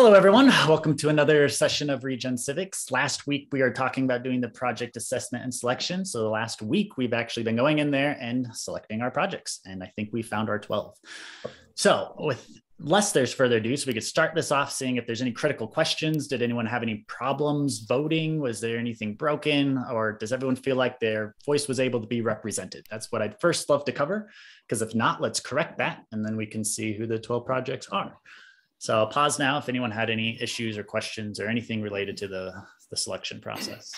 Hello, everyone. Welcome to another session of Regen Civics. Last week, we are talking about doing the project assessment and selection. So the last week, we've actually been going in there and selecting our projects. And I think we found our 12. So with less there's further ado, so we could start this off seeing if there's any critical questions. Did anyone have any problems voting? Was there anything broken? Or does everyone feel like their voice was able to be represented? That's what I'd first love to cover. Because if not, let's correct that. And then we can see who the 12 projects are. So I'll pause now if anyone had any issues or questions or anything related to the, the selection process.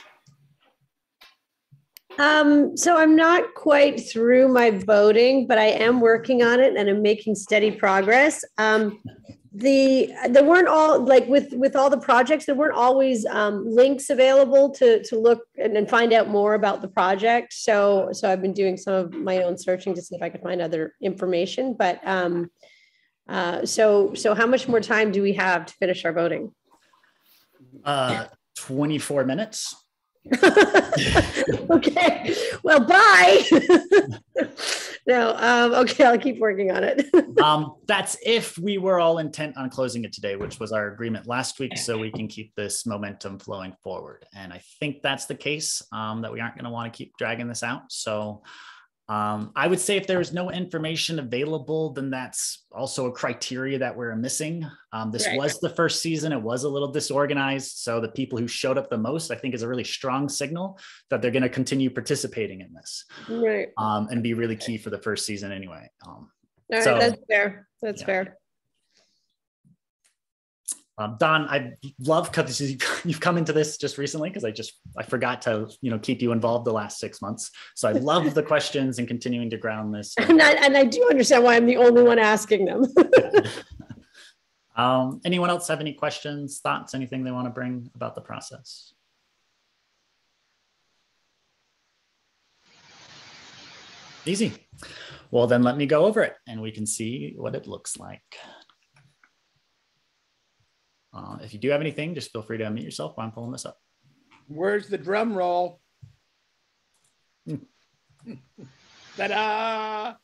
Um, so I'm not quite through my voting, but I am working on it and I'm making steady progress. Um, the there weren't all like with with all the projects there weren't always um, links available to to look and, and find out more about the project so so i've been doing some of my own searching to see if i could find other information but um uh, so, so how much more time do we have to finish our voting? Uh, 24 minutes. okay. Well, bye. no. Um, okay. I'll keep working on it. um, that's if we were all intent on closing it today, which was our agreement last week, so we can keep this momentum flowing forward. And I think that's the case. Um, that we aren't going to want to keep dragging this out. So um, I would say if there is no information available, then that's also a criteria that we're missing. Um, this right. was the first season; it was a little disorganized. So the people who showed up the most, I think, is a really strong signal that they're going to continue participating in this, right? Um, and be really key for the first season anyway. Um, All right, so, that's fair. That's yeah. fair. Um, Don, I love because you've come into this just recently because I just I forgot to you know keep you involved the last six months. So I love the questions and continuing to ground this. And I, and I do understand why I'm the only one asking them. um, anyone else have any questions, thoughts, anything they want to bring about the process? Easy. Well, then let me go over it and we can see what it looks like. Uh, if you do have anything, just feel free to unmute yourself while I'm pulling this up. Where's the drum roll? Ta-da!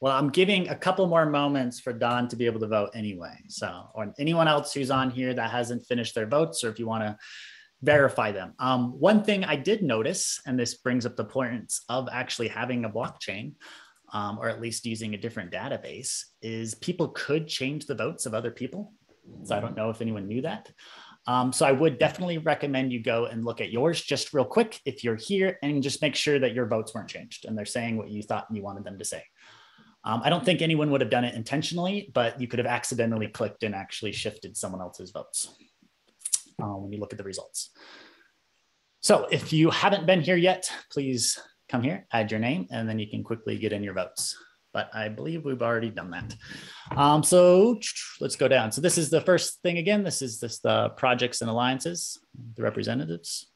well, I'm giving a couple more moments for Don to be able to vote anyway. So, or anyone else who's on here that hasn't finished their votes, or if you want to verify them. Um, one thing I did notice, and this brings up the importance of actually having a blockchain, um, or at least using a different database, is people could change the votes of other people. So I don't know if anyone knew that. Um, so I would definitely recommend you go and look at yours just real quick if you're here and just make sure that your votes weren't changed and they're saying what you thought you wanted them to say. Um, I don't think anyone would have done it intentionally, but you could have accidentally clicked and actually shifted someone else's votes uh, when you look at the results. So if you haven't been here yet, please come here, add your name, and then you can quickly get in your votes. But I believe we've already done that. Um, so let's go down. So this is the first thing again. This is this the projects and alliances, the representatives.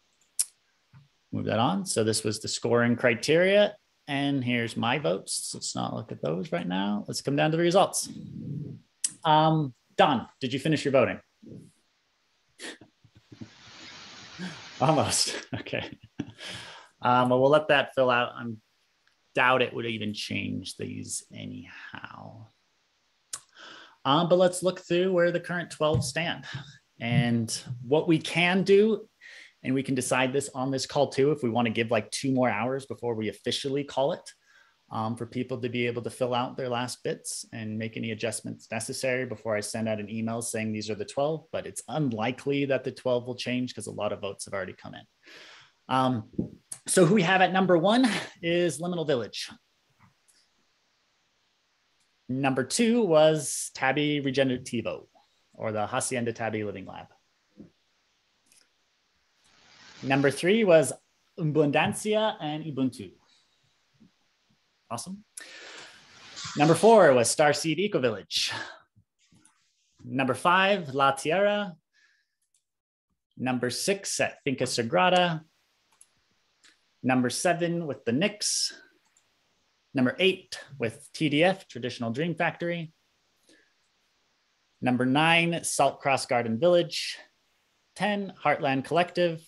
Move that on. So this was the scoring criteria. And here's my votes. Let's not look at those right now. Let's come down to the results. Um, Don, did you finish your voting? Almost. Okay. Um, but we'll let that fill out. I doubt it would even change these anyhow. Um, but let's look through where the current 12 stand and what we can do. And we can decide this on this call too, if we want to give like two more hours before we officially call it um, for people to be able to fill out their last bits and make any adjustments necessary before I send out an email saying these are the 12, but it's unlikely that the 12 will change because a lot of votes have already come in. Um, so who we have at number one is Liminal Village. Number two was Tabby Regenerativo, or the Hacienda Tabby Living Lab. Number three was Abundancia and Ubuntu. Awesome. Number four was Starseed Eco Village. Number five, La Tierra. Number six at Finca Sagrada. Number seven with the Knicks. Number eight with TDF, Traditional Dream Factory. Number nine, Salt Cross Garden Village. 10, Heartland Collective.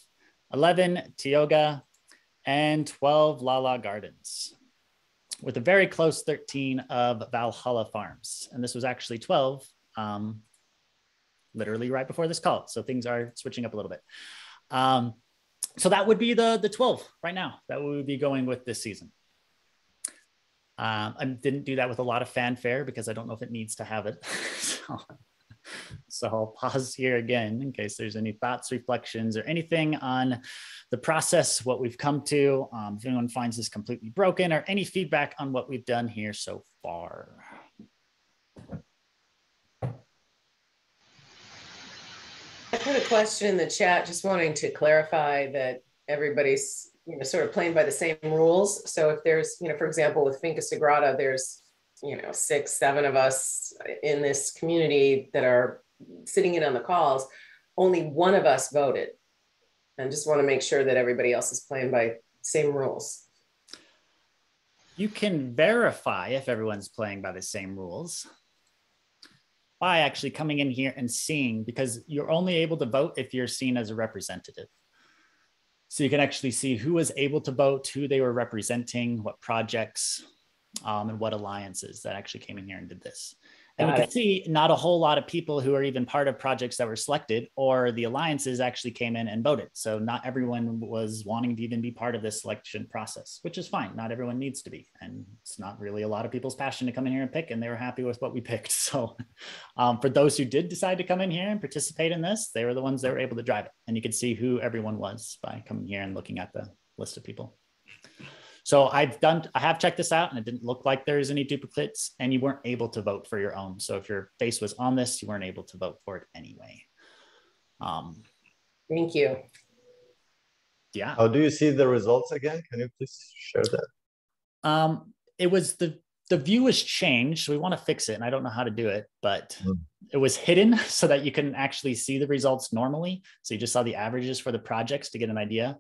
11, Tioga. And 12, Lala Gardens. with a very close 13 of Valhalla Farms. And this was actually 12, um, literally right before this call. So things are switching up a little bit. Um, so that would be the, the 12 right now that we would be going with this season. Um, I didn't do that with a lot of fanfare because I don't know if it needs to have it. so, so I'll pause here again in case there's any thoughts, reflections, or anything on the process, what we've come to. Um, if anyone finds this completely broken or any feedback on what we've done here so far. I put a question in the chat, just wanting to clarify that everybody's you know sort of playing by the same rules. So if there's you know, for example, with Finca Sagrada, there's you know six, seven of us in this community that are sitting in on the calls. Only one of us voted, and just want to make sure that everybody else is playing by same rules. You can verify if everyone's playing by the same rules by actually coming in here and seeing because you're only able to vote if you're seen as a representative. So you can actually see who was able to vote, who they were representing, what projects, um, and what alliances that actually came in here and did this. And Got we can it. see not a whole lot of people who are even part of projects that were selected or the alliances actually came in and voted. So not everyone was wanting to even be part of this selection process, which is fine. Not everyone needs to be. And it's not really a lot of people's passion to come in here and pick, and they were happy with what we picked. So um, for those who did decide to come in here and participate in this, they were the ones that were able to drive it. And you could see who everyone was by coming here and looking at the list of people. So I've done, I have checked this out and it didn't look like there's any duplicates and you weren't able to vote for your own. So if your face was on this, you weren't able to vote for it anyway. Um, Thank you. Yeah. How do you see the results again? Can you please share that? Um, it was the, the view was changed. So we want to fix it and I don't know how to do it, but mm. it was hidden so that you can actually see the results normally. So you just saw the averages for the projects to get an idea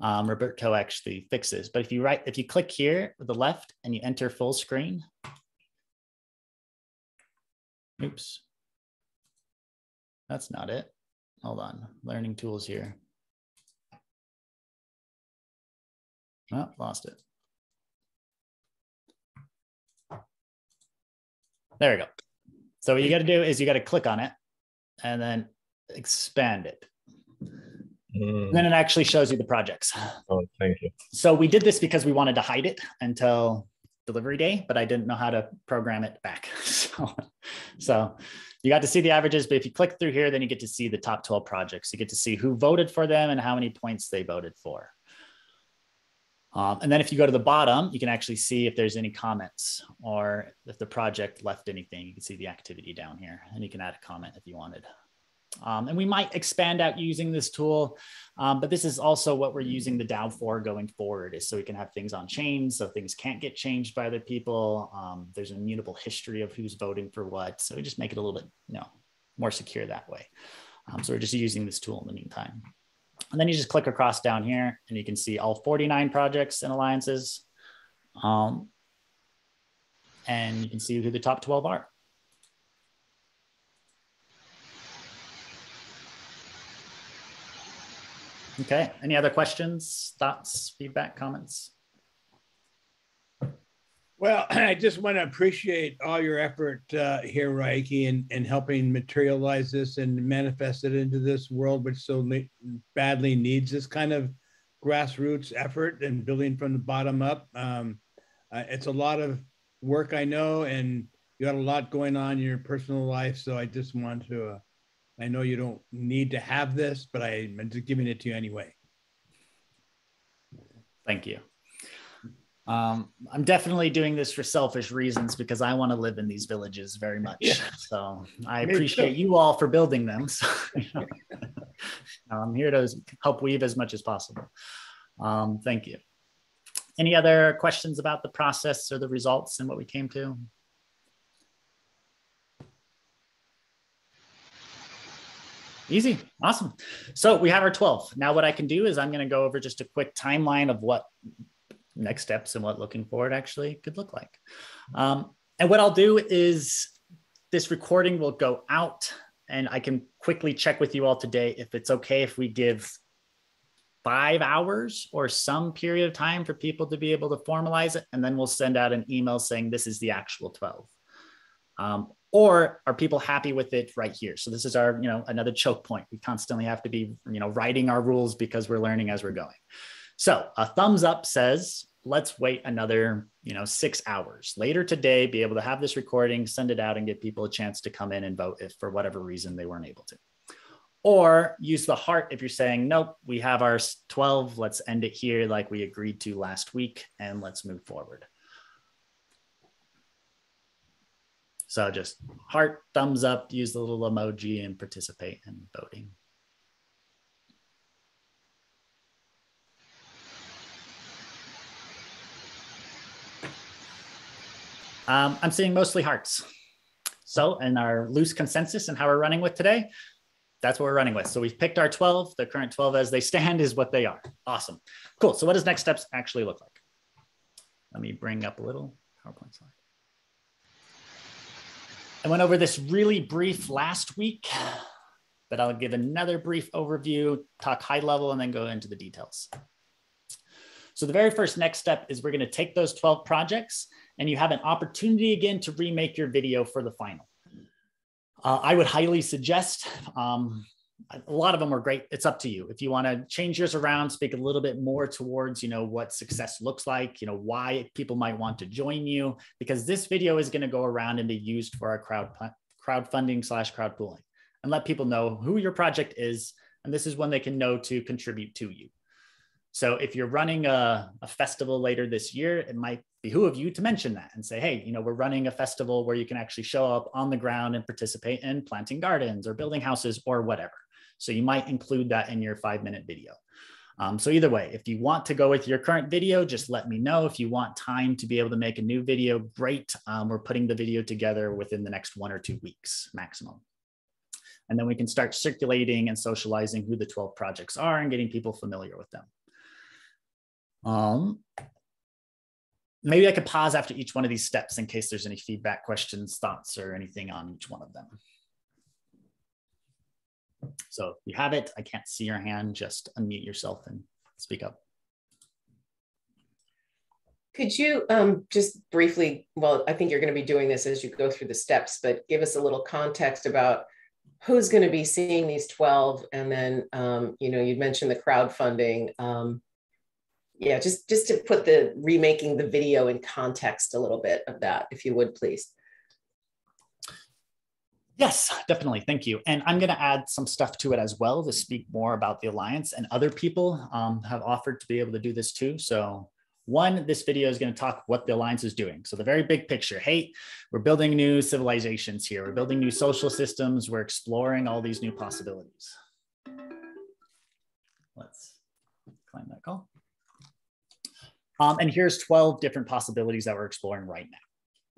um, Roberto actually fixes. But if you write, if you click here with the left and you enter full screen, oops, that's not it. Hold on, learning tools here. Oh, lost it. There we go. So what you got to do is you got to click on it and then expand it. Mm. Then it actually shows you the projects. Oh, thank you. So we did this because we wanted to hide it until delivery day, but I didn't know how to program it back. So, so you got to see the averages, but if you click through here, then you get to see the top 12 projects. You get to see who voted for them and how many points they voted for. Um, and then if you go to the bottom, you can actually see if there's any comments or if the project left anything, you can see the activity down here and you can add a comment if you wanted. Um, and we might expand out using this tool, um, but this is also what we're using the DAO for going forward is so we can have things on chain so things can't get changed by other people. Um, there's an immutable history of who's voting for what. So we just make it a little bit you know, more secure that way. Um, so we're just using this tool in the meantime. And then you just click across down here and you can see all 49 projects and alliances. Um, and you can see who the top 12 are. Okay. Any other questions, thoughts, feedback, comments? Well, I just want to appreciate all your effort uh, here, Raiki, in, in helping materialize this and manifest it into this world, which so badly needs this kind of grassroots effort and building from the bottom up. Um, uh, it's a lot of work, I know, and you got a lot going on in your personal life. So I just want to uh, I know you don't need to have this, but I'm just giving it to you anyway. Thank you. Um, I'm definitely doing this for selfish reasons because I want to live in these villages very much. Yeah. So I appreciate you all for building them. So, you know, I'm here to help weave as much as possible. Um, thank you. Any other questions about the process or the results and what we came to? Easy. Awesome. So we have our 12. Now what I can do is I'm going to go over just a quick timeline of what next steps and what looking forward actually could look like. Um, and what I'll do is this recording will go out and I can quickly check with you all today if it's okay if we give five hours or some period of time for people to be able to formalize it. And then we'll send out an email saying this is the actual 12. Um, or are people happy with it right here? So this is our, you know, another choke point. We constantly have to be, you know, writing our rules because we're learning as we're going. So a thumbs up says, let's wait another, you know, six hours later today, be able to have this recording, send it out and give people a chance to come in and vote if for whatever reason they weren't able to. Or use the heart if you're saying, nope, we have our 12, let's end it here like we agreed to last week and let's move forward. So just heart, thumbs up, use the little emoji and participate in voting. Um, I'm seeing mostly hearts. So in our loose consensus and how we're running with today, that's what we're running with. So we've picked our 12. The current 12 as they stand is what they are. Awesome. Cool. So what does next steps actually look like? Let me bring up a little PowerPoint slide. I went over this really brief last week, but I'll give another brief overview, talk high level, and then go into the details. So the very first next step is we're going to take those 12 projects and you have an opportunity again to remake your video for the final. Uh, I would highly suggest um, a lot of them are great. It's up to you. If you want to change yours around, speak a little bit more towards, you know, what success looks like, you know, why people might want to join you, because this video is going to go around and be used for our crowd crowdfunding slash crowd pooling and let people know who your project is. And this is when they can know to contribute to you. So if you're running a, a festival later this year, it might behoove you to mention that and say, hey, you know, we're running a festival where you can actually show up on the ground and participate in planting gardens or building houses or whatever. So you might include that in your five minute video. Um, so either way, if you want to go with your current video, just let me know. If you want time to be able to make a new video, great. Um, we're putting the video together within the next one or two weeks maximum. And then we can start circulating and socializing who the 12 projects are and getting people familiar with them. Um, maybe I could pause after each one of these steps in case there's any feedback, questions, thoughts, or anything on each one of them. So if you have it, I can't see your hand, just unmute yourself and speak up. Could you um, just briefly, well, I think you're going to be doing this as you go through the steps, but give us a little context about who's going to be seeing these 12 and then, um, you know, you mentioned the crowdfunding. Um, yeah, just, just to put the remaking the video in context a little bit of that, if you would, please. Yes, definitely. Thank you. And I'm going to add some stuff to it as well to speak more about the Alliance and other people um, have offered to be able to do this too. So one, this video is going to talk what the Alliance is doing. So the very big picture, hey, we're building new civilizations here. We're building new social systems. We're exploring all these new possibilities. Let's climb that call. Um, and here's 12 different possibilities that we're exploring right now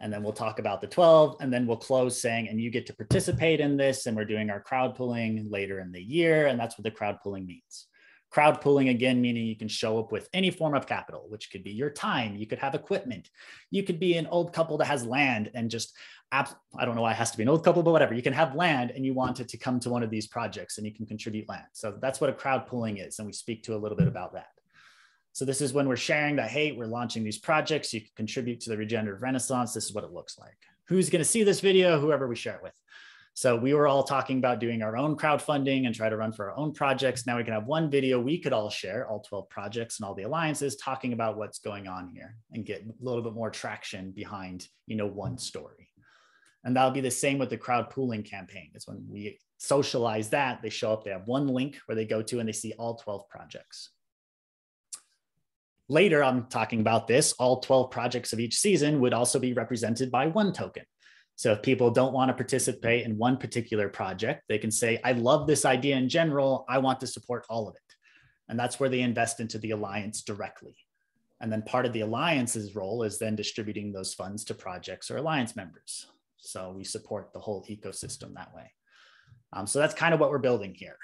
and then we'll talk about the 12 and then we'll close saying and you get to participate in this and we're doing our crowd pooling later in the year and that's what the crowd pooling means. Crowd pooling again meaning you can show up with any form of capital which could be your time you could have equipment you could be an old couple that has land and just i don't know why it has to be an old couple but whatever you can have land and you want it to come to one of these projects and you can contribute land. So that's what a crowd pooling is and we speak to a little bit about that so this is when we're sharing that, hey, we're launching these projects. You can contribute to the regenerative renaissance. This is what it looks like. Who's going to see this video? Whoever we share it with. So we were all talking about doing our own crowdfunding and try to run for our own projects. Now we can have one video we could all share, all 12 projects and all the alliances talking about what's going on here and get a little bit more traction behind, you know, one story. And that'll be the same with the crowd pooling campaign. It's when we socialize that, they show up, they have one link where they go to and they see all 12 projects. Later, I'm talking about this, all 12 projects of each season would also be represented by one token. So if people don't want to participate in one particular project, they can say, I love this idea in general. I want to support all of it. And that's where they invest into the alliance directly. And then part of the alliance's role is then distributing those funds to projects or alliance members. So we support the whole ecosystem that way. Um, so that's kind of what we're building here.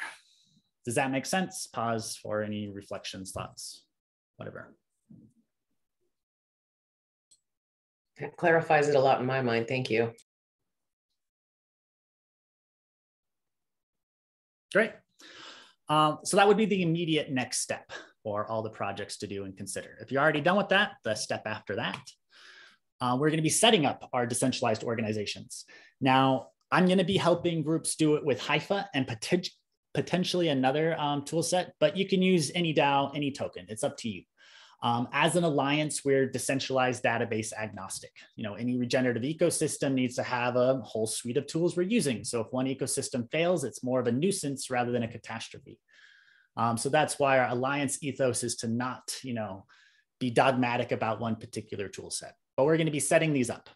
Does that make sense? Pause for any reflections, thoughts whatever. That clarifies it a lot in my mind. Thank you. Great. Um, so that would be the immediate next step for all the projects to do and consider. If you're already done with that, the step after that, uh, we're going to be setting up our decentralized organizations. Now, I'm going to be helping groups do it with Hypha and potentially another um, tool set, but you can use any DAO, any token. It's up to you. Um, as an alliance, we're decentralized database agnostic. You know, any regenerative ecosystem needs to have a whole suite of tools we're using. So if one ecosystem fails, it's more of a nuisance rather than a catastrophe. Um, so that's why our alliance ethos is to not, you know, be dogmatic about one particular tool set. But we're going to be setting these up.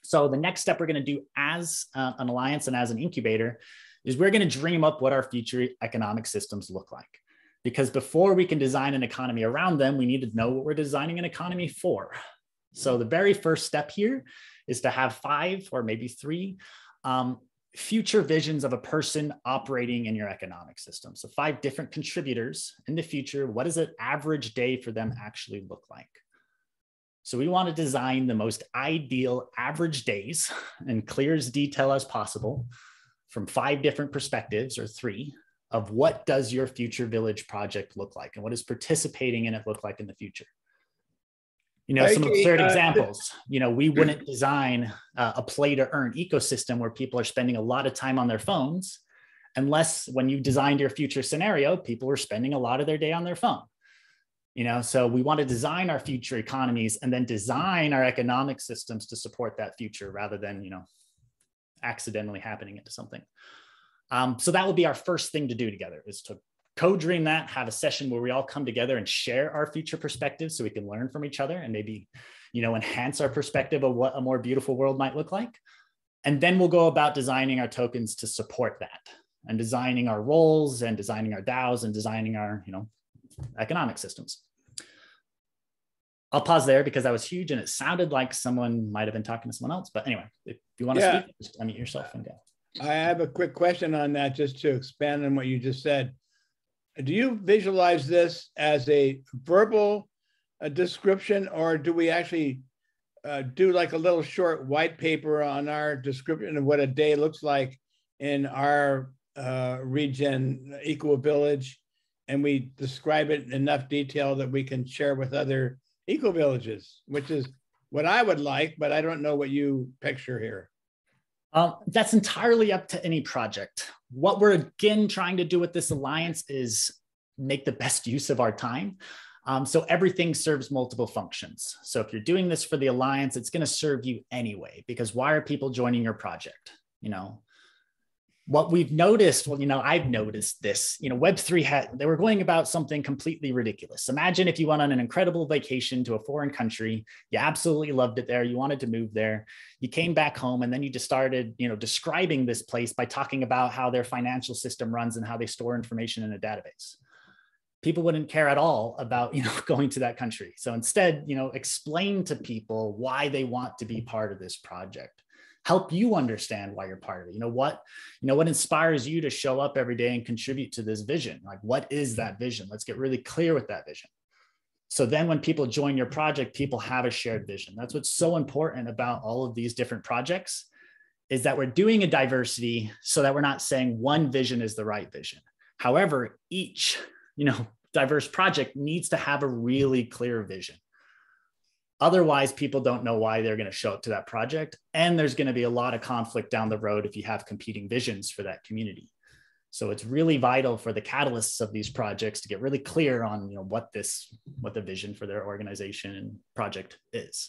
So the next step we're going to do as uh, an alliance and as an incubator is we're going to dream up what our future economic systems look like because before we can design an economy around them, we need to know what we're designing an economy for. So the very first step here is to have five or maybe three um, future visions of a person operating in your economic system. So five different contributors in the future. What does an average day for them actually look like? So we want to design the most ideal average days and clear as detail as possible from five different perspectives or three of what does your future village project look like and what does participating in it look like in the future? You know some absurd uh, examples you know we wouldn't design uh, a play to earn ecosystem where people are spending a lot of time on their phones unless when you designed your future scenario people were spending a lot of their day on their phone. You know so we want to design our future economies and then design our economic systems to support that future rather than you know accidentally happening into something um, so that will be our first thing to do together is to co-dream that, have a session where we all come together and share our future perspectives so we can learn from each other and maybe, you know, enhance our perspective of what a more beautiful world might look like. And then we'll go about designing our tokens to support that and designing our roles and designing our DAOs and designing our, you know, economic systems. I'll pause there because that was huge and it sounded like someone might have been talking to someone else. But anyway, if you want to yeah. speak, just unmute yourself and go. I have a quick question on that just to expand on what you just said. Do you visualize this as a verbal a description or do we actually uh, do like a little short white paper on our description of what a day looks like in our uh, region, Eco Village, and we describe it in enough detail that we can share with other eco villages, which is what I would like, but I don't know what you picture here. Um, that's entirely up to any project. What we're again trying to do with this alliance is make the best use of our time. Um, so everything serves multiple functions. So if you're doing this for the alliance, it's going to serve you anyway, because why are people joining your project? You know, what we've noticed, well, you know, I've noticed this, you know, Web3 had, they were going about something completely ridiculous. Imagine if you went on an incredible vacation to a foreign country, you absolutely loved it there, you wanted to move there, you came back home, and then you just started, you know, describing this place by talking about how their financial system runs and how they store information in a database. People wouldn't care at all about, you know, going to that country. So instead, you know, explain to people why they want to be part of this project help you understand why you're part of it. You know what you know what inspires you to show up every day and contribute to this vision? Like what is mm-hmm. that vision? Let's get really clear with that vision. So then when people join your project people have a shared vision. That's what's so important about all of these different projects is that we're doing a diversity so that we're not saying one vision is the right vision. However each you know diverse project needs to have a really clear vision Otherwise, people don't know why they're going to show up to that project. And there's going to be a lot of conflict down the road if you have competing visions for that community. So it's really vital for the catalysts of these projects to get really clear on you know, what this, what the vision for their organization and project is.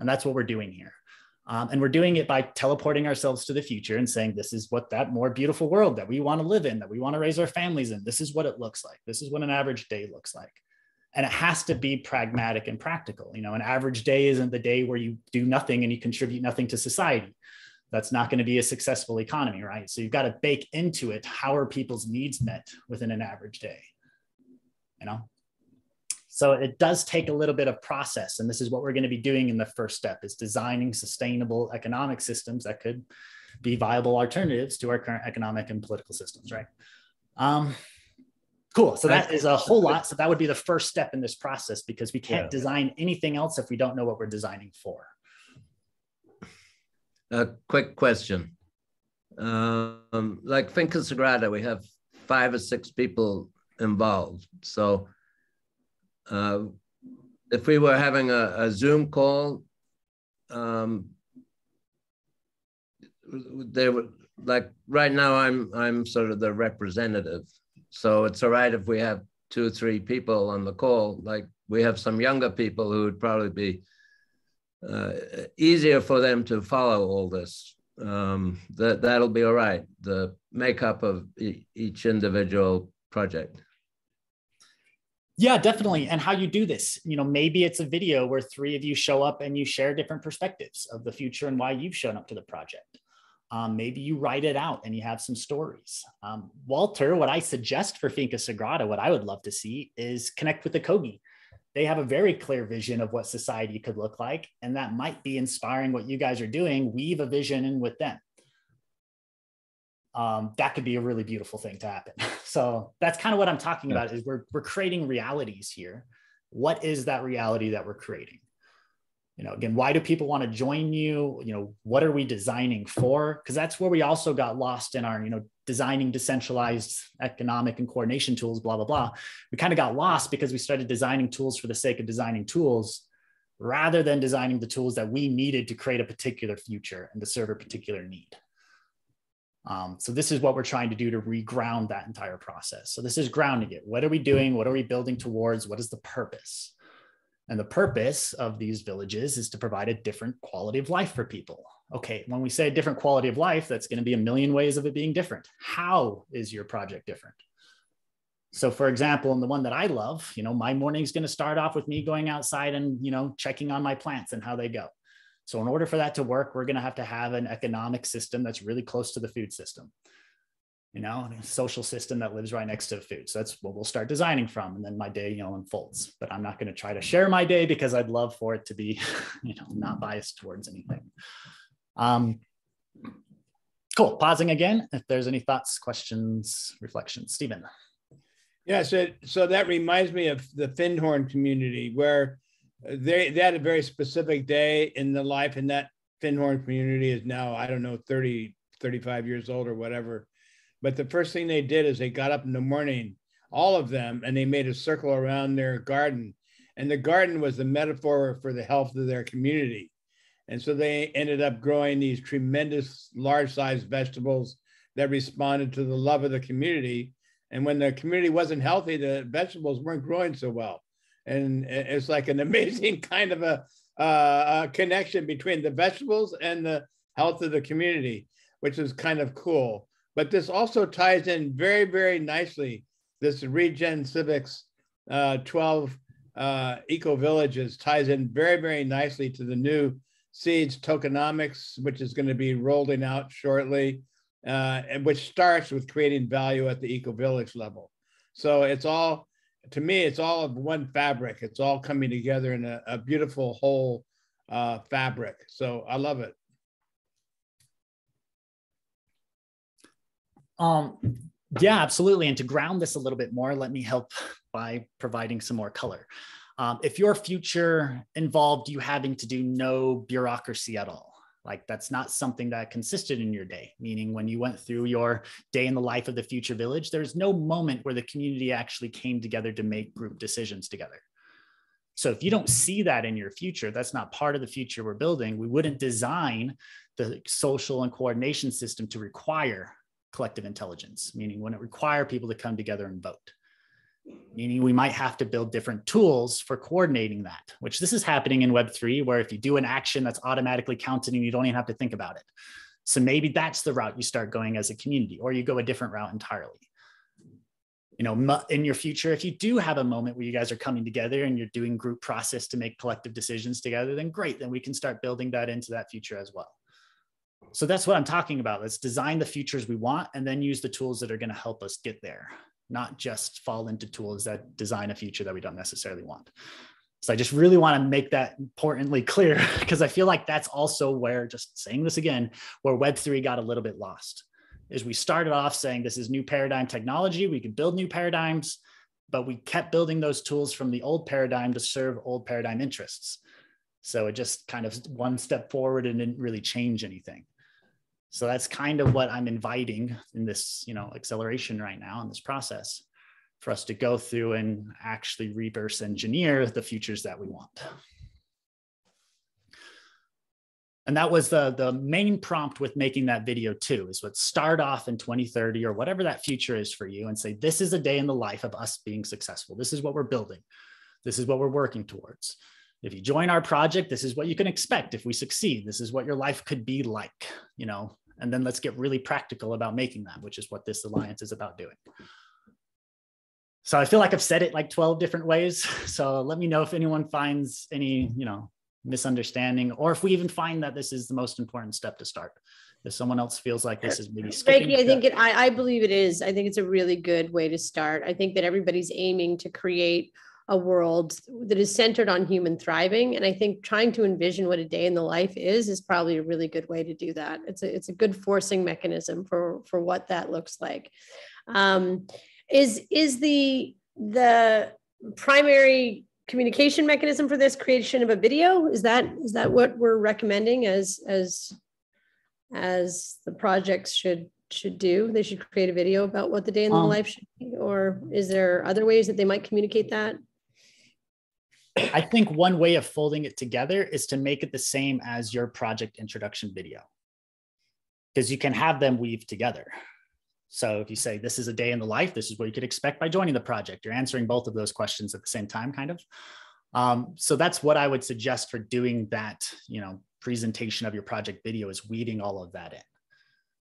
And that's what we're doing here. Um, and we're doing it by teleporting ourselves to the future and saying, this is what that more beautiful world that we want to live in, that we want to raise our families in. This is what it looks like. This is what an average day looks like and it has to be pragmatic and practical you know an average day isn't the day where you do nothing and you contribute nothing to society. That's not going to be a successful economy right? So you've got to bake into it how are people's needs met within an average day you know? So it does take a little bit of process and this is what we're going to be doing in the first step is designing sustainable economic systems that could be viable alternatives to our current economic and political systems right? Um, Cool. So that is a whole lot. So that would be the first step in this process because we can't yeah. design anything else if we don't know what we're designing for. A quick question. Um, like Finca Sagrada, we have five or six people involved. So uh, if we were having a, a Zoom call, um, they would like right now I'm I'm sort of the representative. So it's all right if we have two or three people on the call. Like we have some younger people who would probably be uh, easier for them to follow all this. Um, that that'll be all right. The makeup of e each individual project. Yeah, definitely. And how you do this, you know, maybe it's a video where three of you show up and you share different perspectives of the future and why you've shown up to the project. Um, maybe you write it out and you have some stories. Um, Walter, what I suggest for Finca Sagrada, what I would love to see is connect with the Kogi. They have a very clear vision of what society could look like, and that might be inspiring what you guys are doing. Weave a vision in with them um, that could be a really beautiful thing to happen. So that's kind of what I'm talking yeah. about is we're, we're creating realities here. What is that reality that we're creating? You know, again, why do people want to join you? You know, what are we designing for? Because that's where we also got lost in our, you know, designing decentralized economic and coordination tools, blah, blah, blah. We kind of got lost because we started designing tools for the sake of designing tools rather than designing the tools that we needed to create a particular future and to serve a particular need. Um, so this is what we're trying to do to reground that entire process. So this is grounding it. What are we doing? What are we building towards? What is the purpose? And the purpose of these villages is to provide a different quality of life for people. Okay, when we say a different quality of life, that's going to be a million ways of it being different. How is your project different? So for example, in the one that I love, you know, my morning is going to start off with me going outside and, you know, checking on my plants and how they go. So in order for that to work, we're going to have to have an economic system that's really close to the food system. You know, a social system that lives right next to food. So that's what we'll start designing from. And then my day, you know, unfolds. But I'm not going to try to share my day because I'd love for it to be, you know, not biased towards anything. Um, cool. Pausing again. If there's any thoughts, questions, reflections, Stephen. Yeah, so, so that reminds me of the Findhorn community where they they had a very specific day in the life and that Findhorn community is now I don't know 30 35 years old or whatever but the first thing they did is they got up in the morning all of them and they made a circle around their garden. And the garden was the metaphor for the health of their community. And so they ended up growing these tremendous large sized vegetables that responded to the love of the community. And when the community wasn't healthy the vegetables weren't growing so well. And it's like an amazing kind of a, uh, a connection between the vegetables and the health of the community, which is kind of cool. But this also ties in very, very nicely. This Regen Civics uh, 12 uh, eco villages ties in very, very nicely to the new seeds tokenomics, which is going to be rolling out shortly, uh, and which starts with creating value at the eco village level. So it's all to me, it's all of one fabric. It's all coming together in a, a beautiful whole uh, fabric. So I love it. Um, yeah, absolutely. And to ground this a little bit more, let me help by providing some more color. Um, if your future involved you having to do no bureaucracy at all, like that's not something that consisted in your day, meaning when you went through your day in the life of the future village, there's no moment where the community actually came together to make group decisions together. So if you don't see that in your future, that's not part of the future we're building. We wouldn't design the social and coordination system to require collective intelligence, meaning when it require people to come together and vote meaning we might have to build different tools for coordinating that, which this is happening in Web3, where if you do an action that's automatically counted and you don't even have to think about it. So maybe that's the route you start going as a community, or you go a different route entirely. You know, in your future, if you do have a moment where you guys are coming together and you're doing group process to make collective decisions together, then great, then we can start building that into that future as well. So that's what I'm talking about. Let's design the futures we want and then use the tools that are going to help us get there not just fall into tools that design a future that we don't necessarily want. So I just really want to make that importantly clear because I feel like that's also where, just saying this again, where Web3 got a little bit lost. Is we started off saying this is new paradigm technology, we can build new paradigms, but we kept building those tools from the old paradigm to serve old paradigm interests. So it just kind of one step forward and didn't really change anything. So that's kind of what I'm inviting in this, you know, acceleration right now in this process for us to go through and actually reverse engineer the futures that we want. And that was the, the main prompt with making that video too, is what start off in 2030 or whatever that future is for you and say, this is a day in the life of us being successful. This is what we're building. This is what we're working towards. If you join our project, this is what you can expect if we succeed. This is what your life could be like, you know, and then let's get really practical about making that, which is what this alliance is about doing. So I feel like I've said it like 12 different ways. So let me know if anyone finds any, you know, misunderstanding, or if we even find that this is the most important step to start. If someone else feels like this is maybe skipping. Reiki, I think it, I, I believe it is. I think it's a really good way to start. I think that everybody's aiming to create a world that is centered on human thriving. And I think trying to envision what a day in the life is is probably a really good way to do that. It's a it's a good forcing mechanism for for what that looks like. Um, is is the the primary communication mechanism for this creation of a video is that is that what we're recommending as as as the projects should should do they should create a video about what the day in the um, life should be or is there other ways that they might communicate that i think one way of folding it together is to make it the same as your project introduction video because you can have them weave together so if you say this is a day in the life, this is what you could expect by joining the project. You're answering both of those questions at the same time, kind of. Um, so that's what I would suggest for doing that, you know, presentation of your project video is weaving all of that in.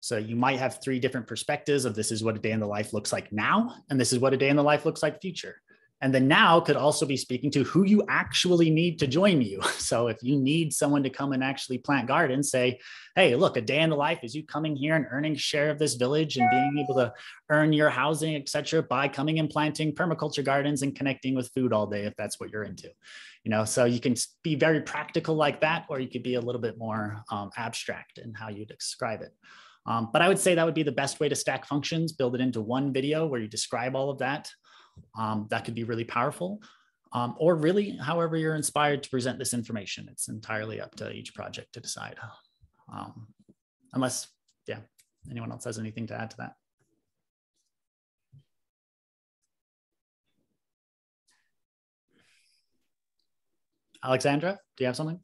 So you might have three different perspectives of this is what a day in the life looks like now, and this is what a day in the life looks like future. And then now could also be speaking to who you actually need to join you. So if you need someone to come and actually plant gardens, say, hey, look, a day in the life is you coming here and earning share of this village and being able to earn your housing, etc., by coming and planting permaculture gardens and connecting with food all day if that's what you're into. You know, so you can be very practical like that, or you could be a little bit more um, abstract in how you describe it. Um, but I would say that would be the best way to stack functions, build it into one video where you describe all of that um, that could be really powerful. Um, or really, however you're inspired to present this information. It's entirely up to each project to decide. Um, unless, yeah, anyone else has anything to add to that. Alexandra, do you have something?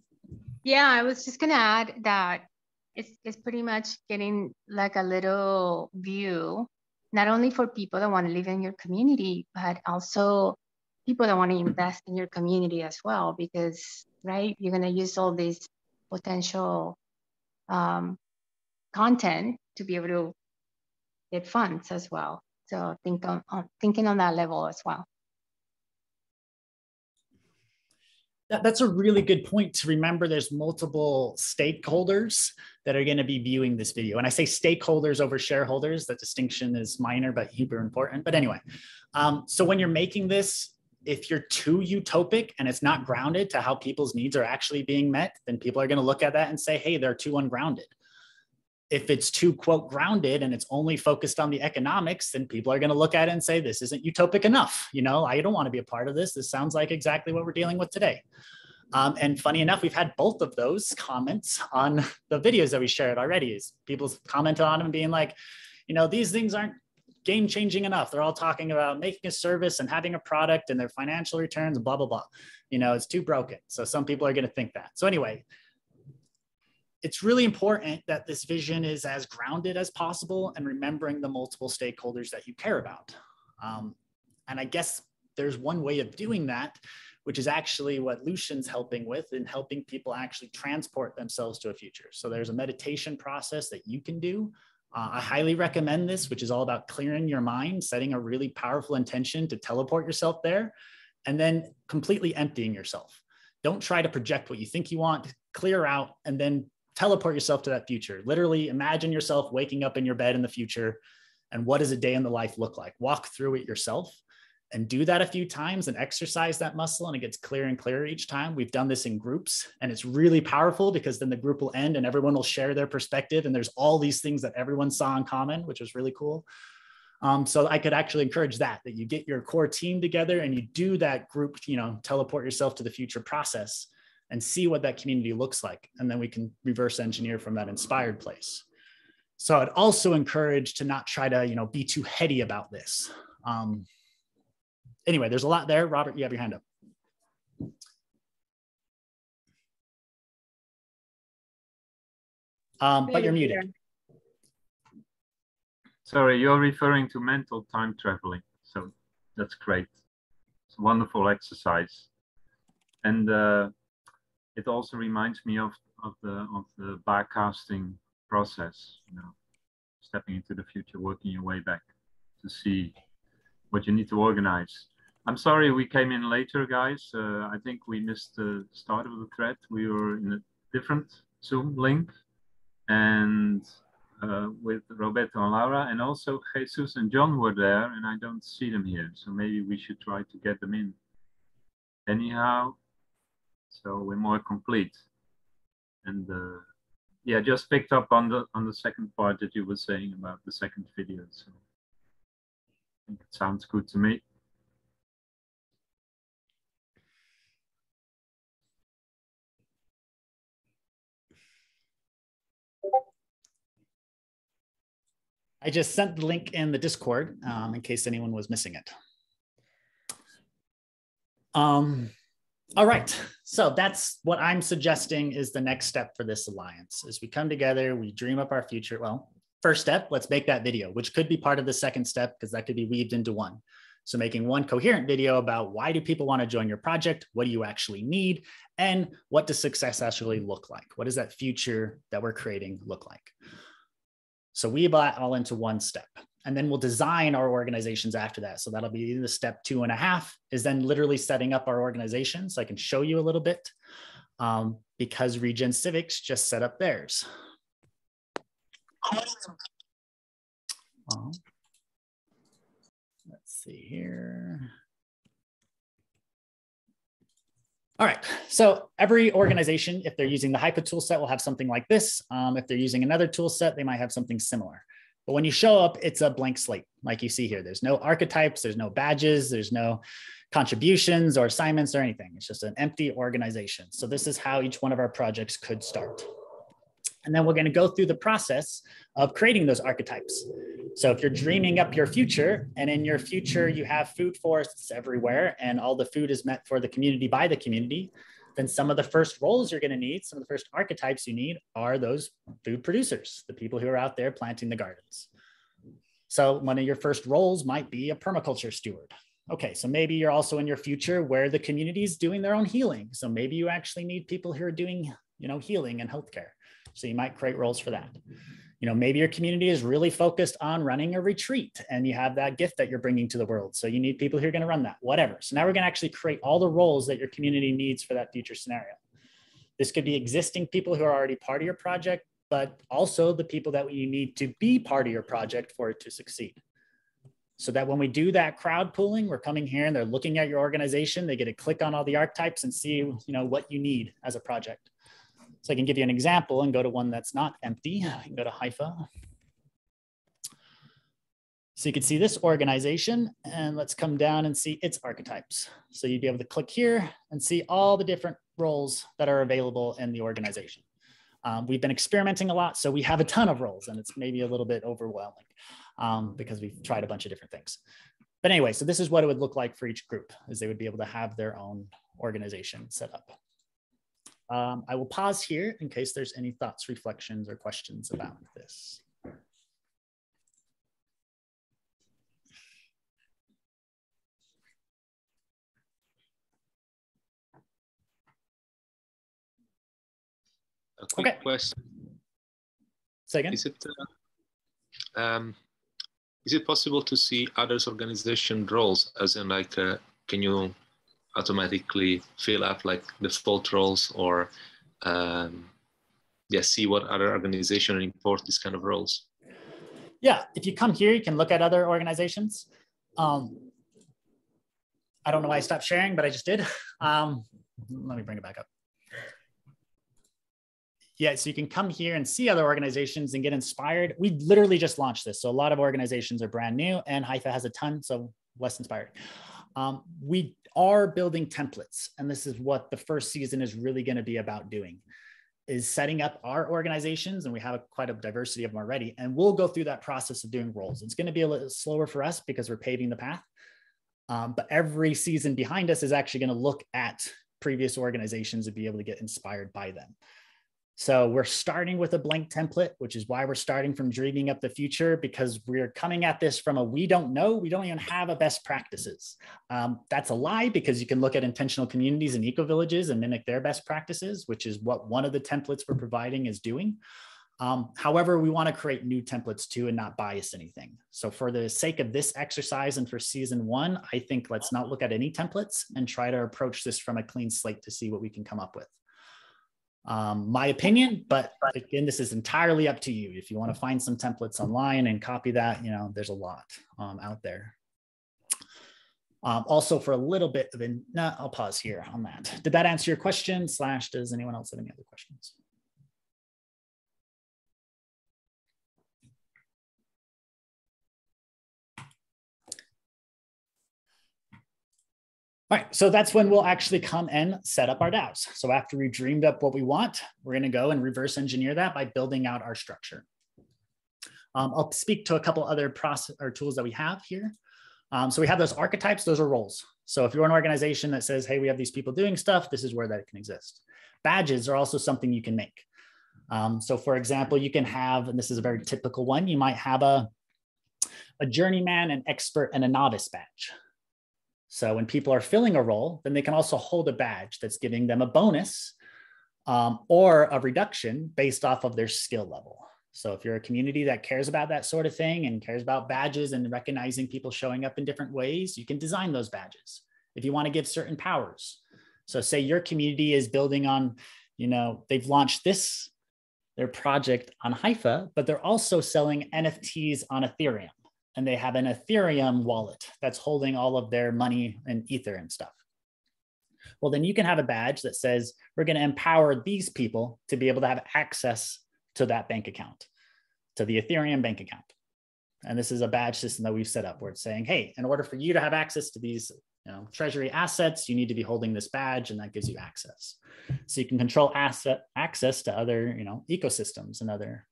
Yeah, I was just gonna add that it's, it's pretty much getting like a little view not only for people that want to live in your community, but also people that want to invest in your community as well, because, right, you're going to use all this potential um, content to be able to get funds as well. So think on, on thinking on that level as well. that, that's a really good point to remember there's multiple stakeholders that are going to be viewing this video. And i say stakeholders over shareholders that distinction is minor but super important. But anyway um, so when you're making this if you're too utopic and it's not grounded to how people's needs are actually being met then people are going to look at that and say hey they're too ungrounded. If it's too quote grounded and it's only focused on the economics then people are going to look at it and say this isn't utopic enough. You know i don't want to be a part of this. This sounds like exactly what we're dealing with today um, and funny enough we've had both of those comments on the videos that we shared already is people commented on them being like you know these things aren't game changing enough. They're all talking about making a service and having a product and their financial returns blah blah blah. You know it's too broken. So some people are going to think that. So anyway it's really important that this vision is as grounded as possible and remembering the multiple stakeholders that you care about. Um, and I guess there's one way of doing that, which is actually what Lucian's helping with in helping people actually transport themselves to a future. So there's a meditation process that you can do. Uh, I highly recommend this, which is all about clearing your mind, setting a really powerful intention to teleport yourself there, and then completely emptying yourself. Don't try to project what you think you want, clear out, and then teleport yourself to that future. Literally imagine yourself waking up in your bed in the future and what does a day in the life look like? Walk through it yourself and do that a few times and exercise that muscle and it gets clearer and clearer each time. We've done this in groups and it's really powerful because then the group will end and everyone will share their perspective and there's all these things that everyone saw in common, which is really cool. Um, so I could actually encourage that, that you get your core team together and you do that group, you know, teleport yourself to the future process and see what that community looks like. And then we can reverse engineer from that inspired place. So I'd also encourage to not try to, you know, be too heady about this. Um, anyway, there's a lot there. Robert, you have your hand up. Um, but you're muted. Sorry, you're referring to mental time traveling. So that's great. It's a wonderful exercise. And uh, it also reminds me of, of the of the backcasting process, you know, stepping into the future, working your way back to see what you need to organize. I'm sorry we came in later, guys. Uh, I think we missed the start of the thread. We were in a different Zoom link and uh, with Roberto and Laura, and also Jesus and John were there, and I don't see them here. So maybe we should try to get them in. Anyhow, so we're more complete. And uh, yeah, just picked up on the on the second part that you were saying about the second video. So think it sounds good to me. I just sent the link in the Discord um, in case anyone was missing it. Um, all right, so that's what I'm suggesting is the next step for this alliance. Is we come together, we dream up our future. Well, first step, let's make that video, which could be part of the second step because that could be weaved into one. So making one coherent video about why do people want to join your project? What do you actually need? And what does success actually look like? What does that future that we're creating look like? So we buy all into one step. And then we'll design our organizations after that. So that'll be the step two and a half is then literally setting up our organization. So I can show you a little bit um, because Regen Civics just set up theirs. Well, let's see here. All right, so every organization, if they're using the Hypha tool set, will have something like this. Um, if they're using another tool set, they might have something similar. But when you show up, it's a blank slate, like you see here. There's no archetypes, there's no badges, there's no contributions or assignments or anything. It's just an empty organization. So this is how each one of our projects could start. And then we're going to go through the process of creating those archetypes. So if you're dreaming up your future and in your future you have food forests everywhere and all the food is meant for the community by the community, then some of the first roles you're going to need, some of the first archetypes you need are those food producers, the people who are out there planting the gardens. So one of your first roles might be a permaculture steward. Okay, so maybe you're also in your future where the community is doing their own healing. So maybe you actually need people who are doing, you know, healing and healthcare. So you might create roles for that. You know, maybe your community is really focused on running a retreat and you have that gift that you're bringing to the world. So you need people who are going to run that, whatever. So now we're going to actually create all the roles that your community needs for that future scenario. This could be existing people who are already part of your project, but also the people that you need to be part of your project for it to succeed. So that when we do that crowd pooling, we're coming here and they're looking at your organization, they get to click on all the archetypes and see, you know, what you need as a project. So I can give you an example and go to one that's not empty. I can go to Hypha. So you can see this organization and let's come down and see its archetypes. So you'd be able to click here and see all the different roles that are available in the organization. Um, we've been experimenting a lot, so we have a ton of roles and it's maybe a little bit overwhelming um, because we've tried a bunch of different things. But anyway, so this is what it would look like for each group is they would be able to have their own organization set up. Um, I will pause here in case there's any thoughts, reflections, or questions about this. A quick Okay. question. Say again? Is it uh, um, is it possible to see others organization roles as in like uh, can you automatically fill up like default roles or um, yeah see what other organization import these kind of roles Yeah, if you come here, you can look at other organizations. Um, I don't know why I stopped sharing, but I just did. Um, let me bring it back up. Yeah, so you can come here and see other organizations and get inspired. We literally just launched this. So a lot of organizations are brand new and Hypha has a ton, so less inspired. Um, we are building templates, and this is what the first season is really going to be about doing is setting up our organizations, and we have a, quite a diversity of them already. And we'll go through that process of doing roles. It's going to be a little slower for us because we're paving the path. Um, but every season behind us is actually going to look at previous organizations and be able to get inspired by them. So we're starting with a blank template, which is why we're starting from dreaming up the future because we're coming at this from a we don't know, we don't even have a best practices. Um, that's a lie because you can look at intentional communities and eco villages and mimic their best practices, which is what one of the templates we're providing is doing. Um, however, we want to create new templates too and not bias anything. So for the sake of this exercise and for season one, I think let's not look at any templates and try to approach this from a clean slate to see what we can come up with um, my opinion, but again, this is entirely up to you. If you want to find some templates online and copy that, you know, there's a lot um, out there. Um, also for a little bit of an, no, I'll pause here on that. Did that answer your question slash does anyone else have any other questions? All right, so that's when we'll actually come and set up our DAOs. So after we dreamed up what we want, we're gonna go and reverse engineer that by building out our structure. Um, I'll speak to a couple other process or tools that we have here. Um, so we have those archetypes, those are roles. So if you're an organization that says, hey, we have these people doing stuff, this is where that can exist. Badges are also something you can make. Um, so for example, you can have, and this is a very typical one, you might have a, a journeyman, an expert, and a novice badge. So when people are filling a role, then they can also hold a badge that's giving them a bonus um, or a reduction based off of their skill level. So if you're a community that cares about that sort of thing and cares about badges and recognizing people showing up in different ways, you can design those badges. If you want to give certain powers. So say your community is building on, you know, they've launched this, their project on Hypha, but they're also selling NFTs on Ethereum and they have an Ethereum wallet that's holding all of their money and Ether and stuff. Well, then you can have a badge that says, we're going to empower these people to be able to have access to that bank account, to the Ethereum bank account. And this is a badge system that we've set up where it's saying, hey, in order for you to have access to these you know, treasury assets, you need to be holding this badge and that gives you access. So you can control asset access to other, you know, ecosystems and other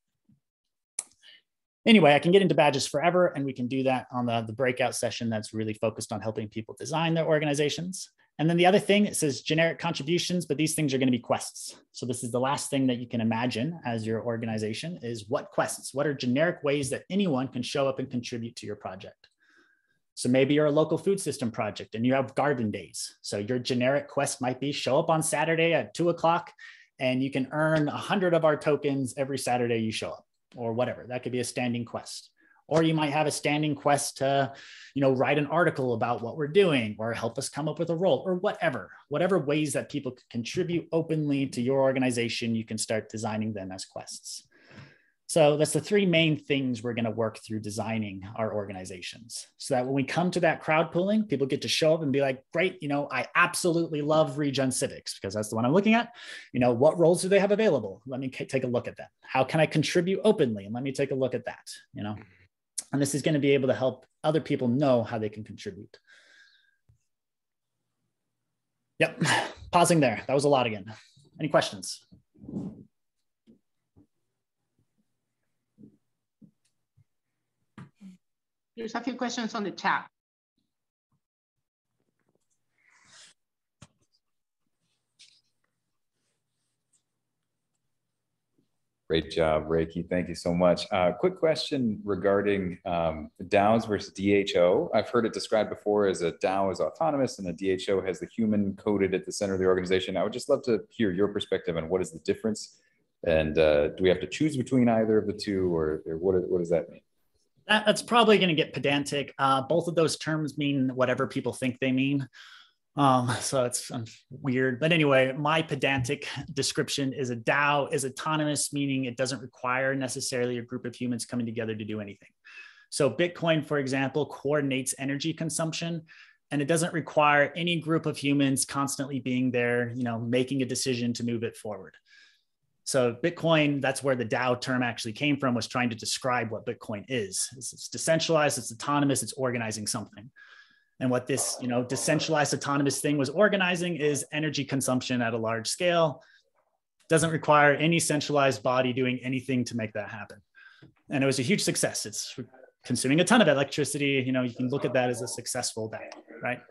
anyway, I can get into badges forever, and we can do that on the, the breakout session that's really focused on helping people design their organizations. And then the other thing, it says generic contributions, but these things are going to be quests. So this is the last thing that you can imagine as your organization is what quests? What are generic ways that anyone can show up and contribute to your project? So maybe you're a local food system project and you have garden days. So your generic quest might be show up on Saturday at two o'clock and you can earn a hundred of our tokens every Saturday you show up or whatever. That could be a standing quest. Or you might have a standing quest to, you know, write an article about what we're doing or help us come up with a role or whatever. Whatever ways that people could contribute openly to your organization, you can start designing them as quests. So that's the three main things we're going to work through designing our organizations so that when we come to that crowd pooling, people get to show up and be like, great, you know, I absolutely love Regen Civics because that's the one I'm looking at. You know, what roles do they have available? Let me take a look at that. How can I contribute openly? And let me take a look at that, you know, mm-hmm. and this is going to be able to help other people know how they can contribute. Yep. Pausing there. That was a lot again. Any questions? There's a few questions on the chat. Great job, Reiki. Thank you so much. Uh, quick question regarding um, DAOs versus DHO. I've heard it described before as a DAO is autonomous and a DHO has the human coded at the center of the organization. I would just love to hear your perspective on what is the difference and uh, do we have to choose between either of the two or, or what, what does that mean? That, that's probably going to get pedantic. Uh, both of those terms mean whatever people think they mean. Um, so it's um, weird. But anyway, my pedantic description is a DAO is autonomous, meaning it doesn't require necessarily a group of humans coming together to do anything. So Bitcoin, for example, coordinates energy consumption and it doesn't require any group of humans constantly being there, you know, making a decision to move it forward. So Bitcoin, that's where the DAO term actually came from, was trying to describe what Bitcoin is. It's, it's, decentralized, it's autonomous, it's organizing something. And what this, you know, decentralized autonomous thing was organizing is energy consumption at a large scale. Doesn't require any centralized body doing anything to make that happen. And it was a huge success. It's consuming a ton of electricity. You know, you can look at that as a successful DAO, right?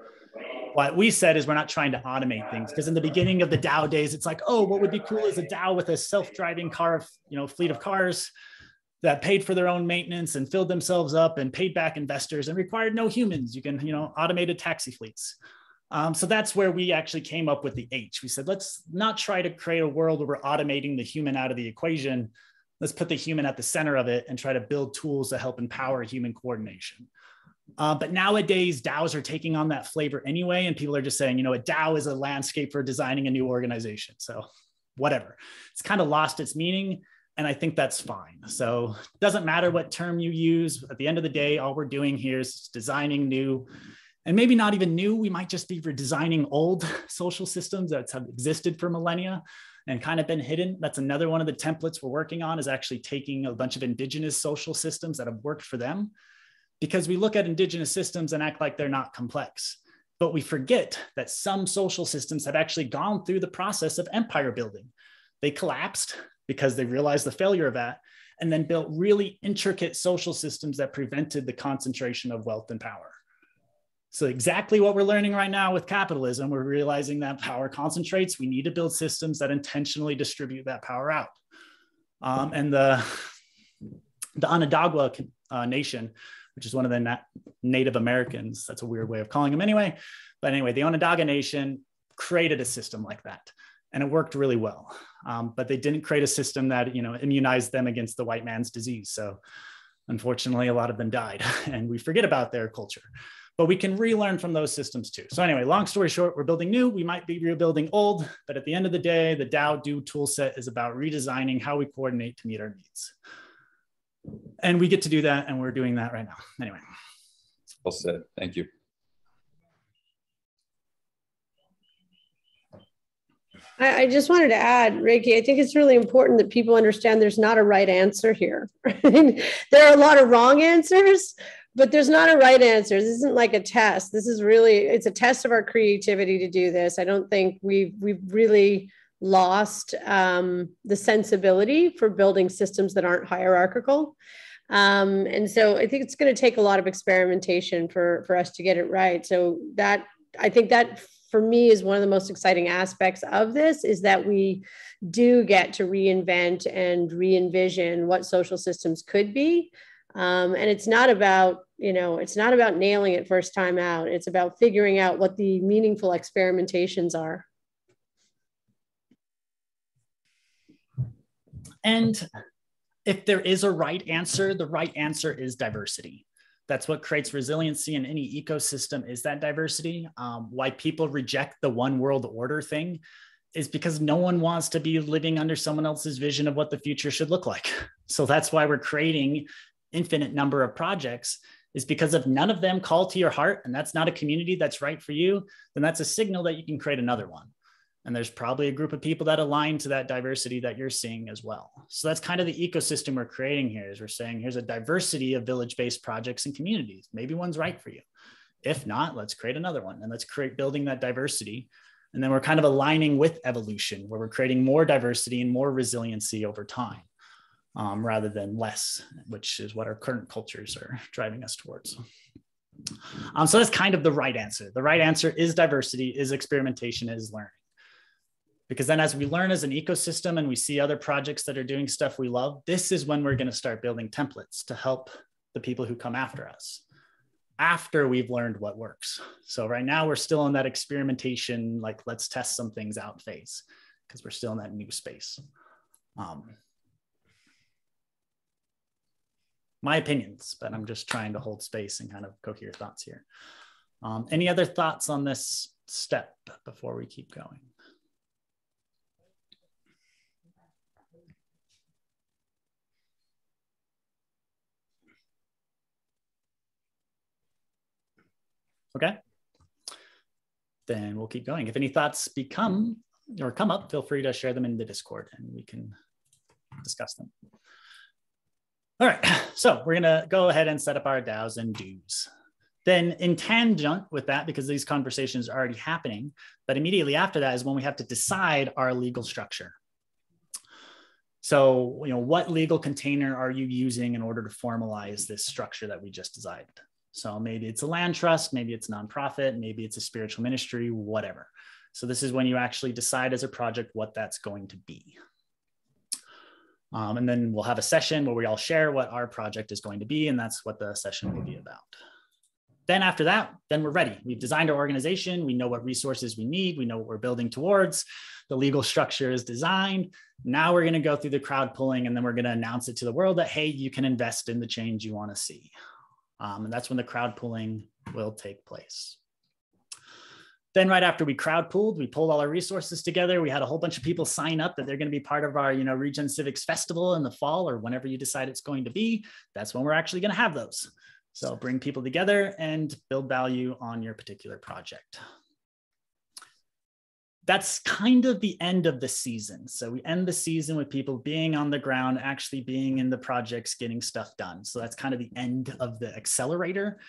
What we said is we're not trying to automate things because in the beginning of the DAO days, it's like, oh, what would be cool is a DAO with a self-driving car, you know, fleet of cars that paid for their own maintenance and filled themselves up and paid back investors and required no humans. You can, you know, automated taxi fleets. Um, so that's where we actually came up with the H. We said, let's not try to create a world where we're automating the human out of the equation. Let's put the human at the center of it and try to build tools to help empower human coordination. Uh, but nowadays, DAOs are taking on that flavor anyway, and people are just saying, you know, a DAO is a landscape for designing a new organization. So, whatever. It's kind of lost its meaning and I think that's fine. So it doesn't matter what term you use. At the end of the day, all we're doing here is designing new, and maybe not even new. We might just be redesigning old social systems that have existed for millennia and kind of been hidden. That's another one of the templates we're working on is actually taking a bunch of indigenous social systems that have worked for them. Because we look at indigenous systems and act like they're not complex. But we forget that some social systems have actually gone through the process of empire building. They collapsed, because they realized the failure of that and then built really intricate social systems that prevented the concentration of wealth and power. So, exactly what we're learning right now with capitalism, we're realizing that power concentrates. We need to build systems that intentionally distribute that power out. Um, and the, the Onondaga uh, Nation, which is one of the na Native Americans, that's a weird way of calling them anyway. But anyway, the Onondaga Nation created a system like that and it worked really well. Um, but they didn't create a system that you know immunized them against the white man's disease. So unfortunately, a lot of them died, and we forget about their culture. But we can relearn from those systems too. So anyway, long story short, we're building new. We might be rebuilding old, but at the end of the day, the DAO Do toolset is about redesigning how we coordinate to meet our needs. And we get to do that, and we're doing that right now. Anyway. Well said. Thank you. I, I, just wanted to add, Reiki, I think it's really important that people understand there's not a right answer here. there are a lot of wrong answers, but there's not a right answer. This isn't like a test. This is really, it's a test of our creativity to do this. I don't think we've, we've really lost um, the sensibility for building systems that aren't hierarchical. Um, and so I think it's going to take a lot of experimentation for, for us to get it right. So that, I think that for me is one of the most exciting aspects of this is that we do get to reinvent and re-envision what social systems could be um, and it's not about you know it's not about nailing it first time out it's about figuring out what the meaningful experimentations are and if there is a right answer the right answer is diversity. That's what creates resiliency in any ecosystem is that diversity. Um, why people reject the one world order thing is because no one wants to be living under someone else's vision of what the future should look like. So that's why we're creating infinite number of projects is because if none of them call to your heart and that's not a community that's right for you then that's a signal that you can create another one and there's probably a group of people that align to that diversity that you're seeing as well. So that's kind of the ecosystem we're creating here is we're saying here's a diversity of village-based projects and communities. Maybe one's right for you. If not, let's create another one and let's create building that diversity. And then we're kind of aligning with evolution where we're creating more diversity and more resiliency over time um, rather than less, which is what our current cultures are driving us towards. Um, so that's kind of the right answer. The right answer is diversity, is experimentation, is learning because then as we learn as an ecosystem and we see other projects that are doing stuff we love this is when we're going to start building templates to help the people who come after us after we've learned what works. So right now we're still in that experimentation like let's test some things out phase because we're still in that new space. Um, my opinions but i'm just trying to hold space and kind of cohere thoughts here. Um, any other thoughts on this step before we keep going Okay. Then we'll keep going. If any thoughts become or come up, feel free to share them in the Discord and we can discuss them. All right, so we're gonna go ahead and set up our DAOs and dues. Then in tangent with that, because these conversations are already happening, but immediately after that is when we have to decide our legal structure. So, you know, what legal container are you using in order to formalize this structure that we just designed? So maybe it's a land trust, maybe it's nonprofit, maybe it's a spiritual ministry, whatever. So this is when you actually decide as a project what that's going to be. Um, and then we'll have a session where we all share what our project is going to be, and that's what the session will be about. Then after that, then we're ready. We've designed our organization. We know what resources we need. We know what we're building towards. The legal structure is designed. Now we're going to go through the crowd pooling and then we're going to announce it to the world that, hey, you can invest in the change you want to see. Um, and that's when the crowd pooling will take place. Then right after we crowd pooled, we pulled all our resources together. We had a whole bunch of people sign up that they're going to be part of our, you know, Regen Civics Festival in the fall or whenever you decide it's going to be. That's when we're actually going to have those. So bring people together and build value on your particular project. That's kind of the end of the season. So we end the season with people being on the ground, actually being in the projects, getting stuff done. So that's kind of the end of the accelerator.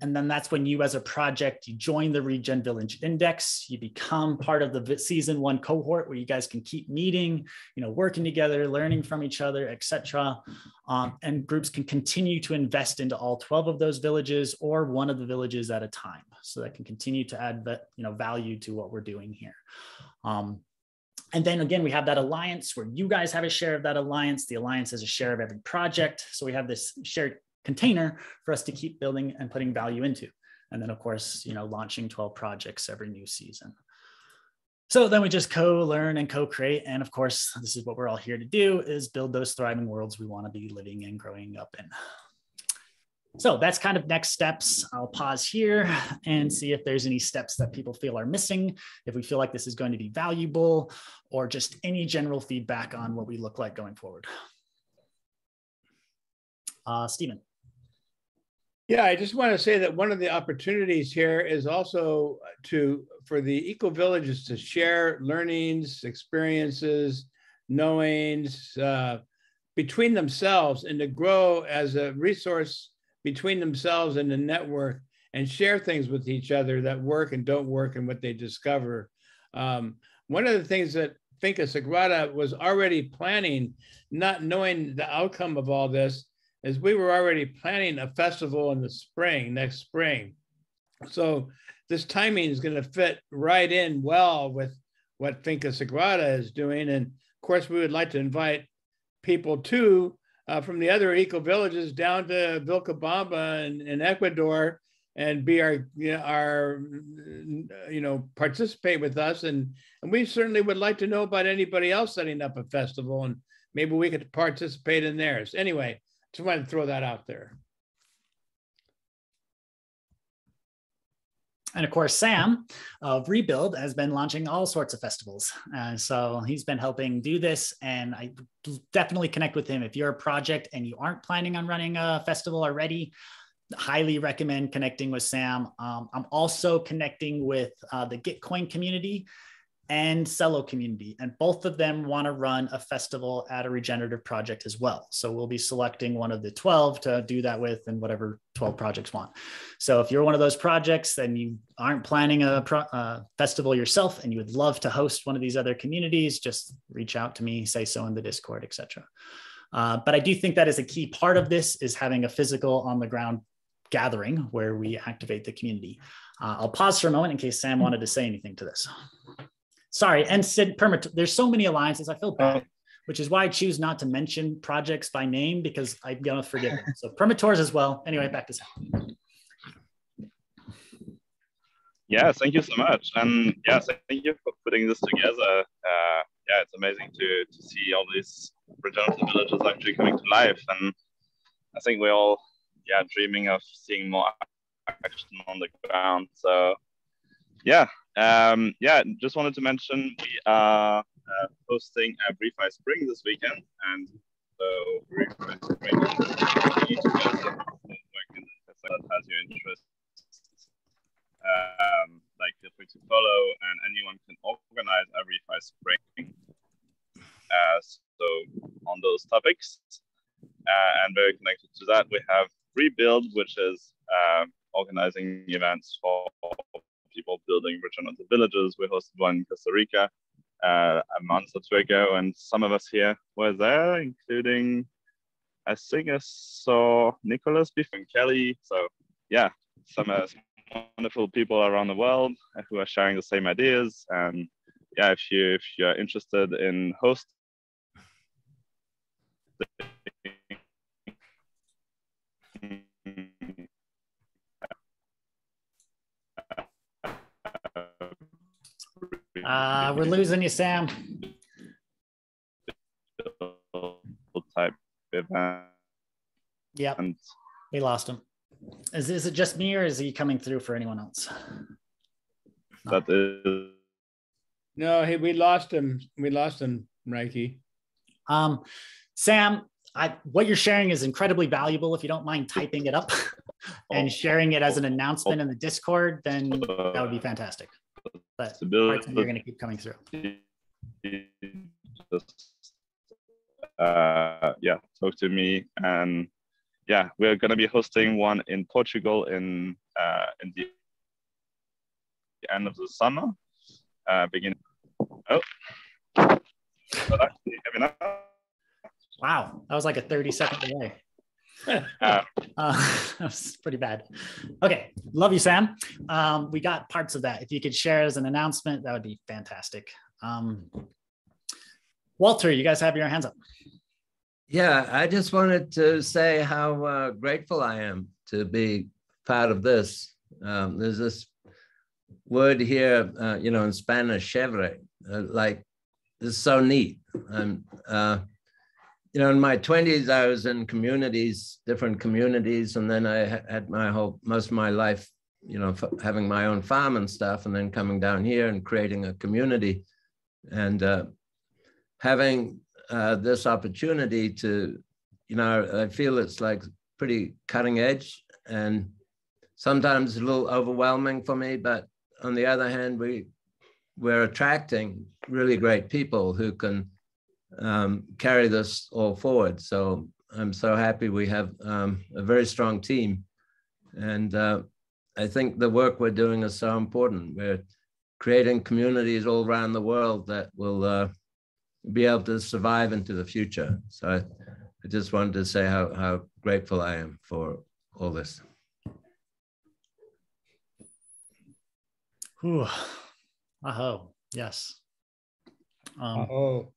And then that's when you, as a project, you join the Regen Village Index. You become part of the season one cohort where you guys can keep meeting, you know, working together, learning from each other, etc. Um, and groups can continue to invest into all 12 of those villages or one of the villages at a time, so that can continue to add, you know, value to what we're doing here. Um, and then again, we have that alliance where you guys have a share of that alliance. The alliance has a share of every project. So we have this shared container for us to keep building and putting value into. And then of course, you know, launching 12 projects every new season. So then we just co-learn and co-create. And of course, this is what we're all here to do is build those thriving worlds we want to be living and growing up in. So that's kind of next steps. I'll pause here and see if there's any steps that people feel are missing, if we feel like this is going to be valuable, or just any general feedback on what we look like going forward. Uh, Stephen. Yeah, I just want to say that one of the opportunities here is also to for the eco villages to share learnings, experiences, knowings uh, between themselves and to grow as a resource between themselves and the network and share things with each other that work and don't work and what they discover. Um, one of the things that Finca Sagrada was already planning, not knowing the outcome of all this, is we were already planning a festival in the spring, next spring. So this timing is going to fit right in well with what Finca Sagrada is doing. And of course, we would like to invite people too uh, from the other eco villages down to Vilcabamba in, in Ecuador and be our, you know, our, you know, participate with us. And, and we certainly would like to know about anybody else setting up a festival and maybe we could participate in theirs. Anyway, just wanted to throw that out there. And of course, Sam of Rebuild has been launching all sorts of festivals. Uh, so he's been helping do this. And I definitely connect with him. If you're a project and you aren't planning on running a festival already, highly recommend connecting with Sam. Um, I'm also connecting with uh, the Gitcoin community and Celo community. And both of them want to run a festival at a regenerative project as well. So we'll be selecting one of the 12 to do that with and whatever 12 projects want. So if you're one of those projects and you aren't planning a pro- festival yourself and you would love to host one of these other communities, just reach out to me, say so in the Discord, etc. Uh, but I do think that is a key part of this is having a physical on the ground gathering where we activate the community. Uh, I'll pause for a moment in case Sam wanted to say anything to this sorry, and Sid Permit. There's so many alliances. I feel bad, oh. which is why I choose not to mention projects by name because I'm gonna forget them. So Permatours as well. Anyway, back to Sam. Yeah, thank you so much, and yeah, thank you for putting this together. Uh, yeah, it's amazing to to see all these regenerative villages actually coming to life, and I think we're all yeah dreaming of seeing more action on the ground. So yeah, um, yeah, just wanted to mention we are uh, hosting a Refi Spring this weekend, and so Spring, that has your interest, um, like feel free to follow, and anyone can organize a Refi Spring. Uh, so on those topics, uh, and very connected to that, we have Rebuild, which is uh, organizing events for people building regenerative villages. We hosted one in Costa Rica uh, a month or two ago, and some of us here were there, including I think I saw Nicholas and Kelly. So yeah, some, uh, wonderful people around the world who are sharing the same ideas. And yeah, if you if you're interested in hosting Uh, we're losing you, Sam. type event. Yep. We lost him. Is, is it just me or is he coming through for anyone else? That is. No, hey, we lost him. We lost him, Reiki. Um, Sam, I, what you're sharing is incredibly valuable. If you don't mind typing it up and sharing it as an announcement in the Discord, then that would be fantastic. But parts you're going to keep coming through. Uh, yeah, talk to me, and yeah, we're going to be hosting one in Portugal in uh, in the end of the summer, uh, beginning. Oh, Wow, that was like a 30 second delay. Uh, that was pretty bad. Okay, love you, Sam. Um, we got parts of that. If you could share as an announcement, that would be fantastic. Um, Walter, you guys have your hands up. Yeah, I just wanted to say how uh, grateful I am to be part of this. Um, there's this word here, uh, you know, in Spanish, chevre, uh, like, it's so neat. Uh, you know, in my 20s, I was in communities, different communities, and then I had my whole, most of my life, you know, having my own farm and stuff, and then coming down here and creating a community. And uh, having uh, this opportunity to, you know, I feel it's like pretty cutting edge and sometimes a little overwhelming for me. But on the other hand, we we're attracting really great people who can um, carry this all forward. So I'm so happy we have um, a very strong team, and uh, I think the work we're doing is so important. We're creating communities all around the world that will uh, be able to survive into the future. So I, I just wanted to say how, how grateful I am for all this. Ooh. Aho, yes. Um, oh.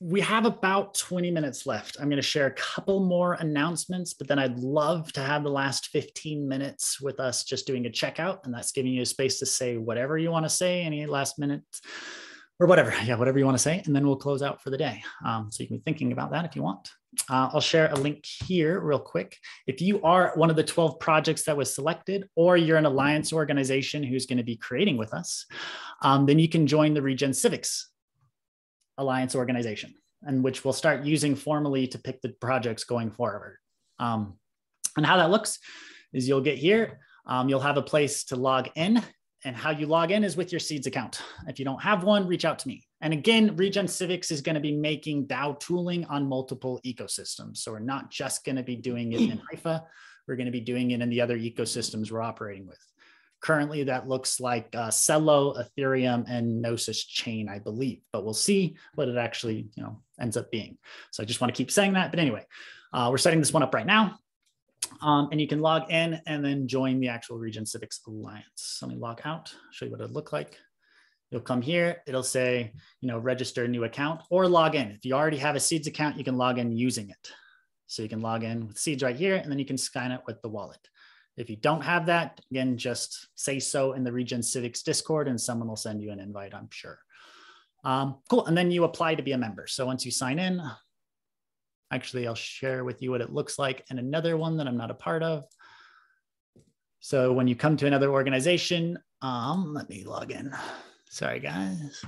We have about 20 minutes left. I'm going to share a couple more announcements, but then I'd love to have the last 15 minutes with us just doing a checkout. And that's giving you a space to say whatever you want to say, any last minute or whatever. Yeah, whatever you want to say. And then we'll close out for the day. Um, so you can be thinking about that if you want. Uh, I'll share a link here real quick. If you are one of the 12 projects that was selected, or you're an alliance organization who's going to be creating with us, um, then you can join the Regen Civics Alliance organization, and which we'll start using formally to pick the projects going forward. Um, and how that looks is you'll get here, um, you'll have a place to log in and how you log in is with your Seeds account. If you don't have one, reach out to me. And again, Regen Civics is going to be making DAO tooling on multiple ecosystems. So we're not just going to be doing it in Hypha. we're going to be doing it in the other ecosystems we're operating with. Currently, that looks like uh, Celo, Ethereum, and Gnosis chain, I believe, but we'll see what it actually you know, ends up being. So I just want to keep saying that. But anyway, uh, we're setting this one up right now. Um, and you can log in and then join the actual Regen Civics Alliance. Let me log out, show you what it look like. You'll come here, it'll say, you know, register a new account or log in. If you already have a Seeds account, you can log in using it. So you can log in with Seeds right here, and then you can sign it with the wallet. If you don't have that, again, just say so in the Regen Civics Discord and someone will send you an invite, I'm sure. Um, cool, and then you apply to be a member. So once you sign in, Actually, I'll share with you what it looks like and another one that I'm not a part of. So when you come to another organization, um, let me log in. Sorry, guys.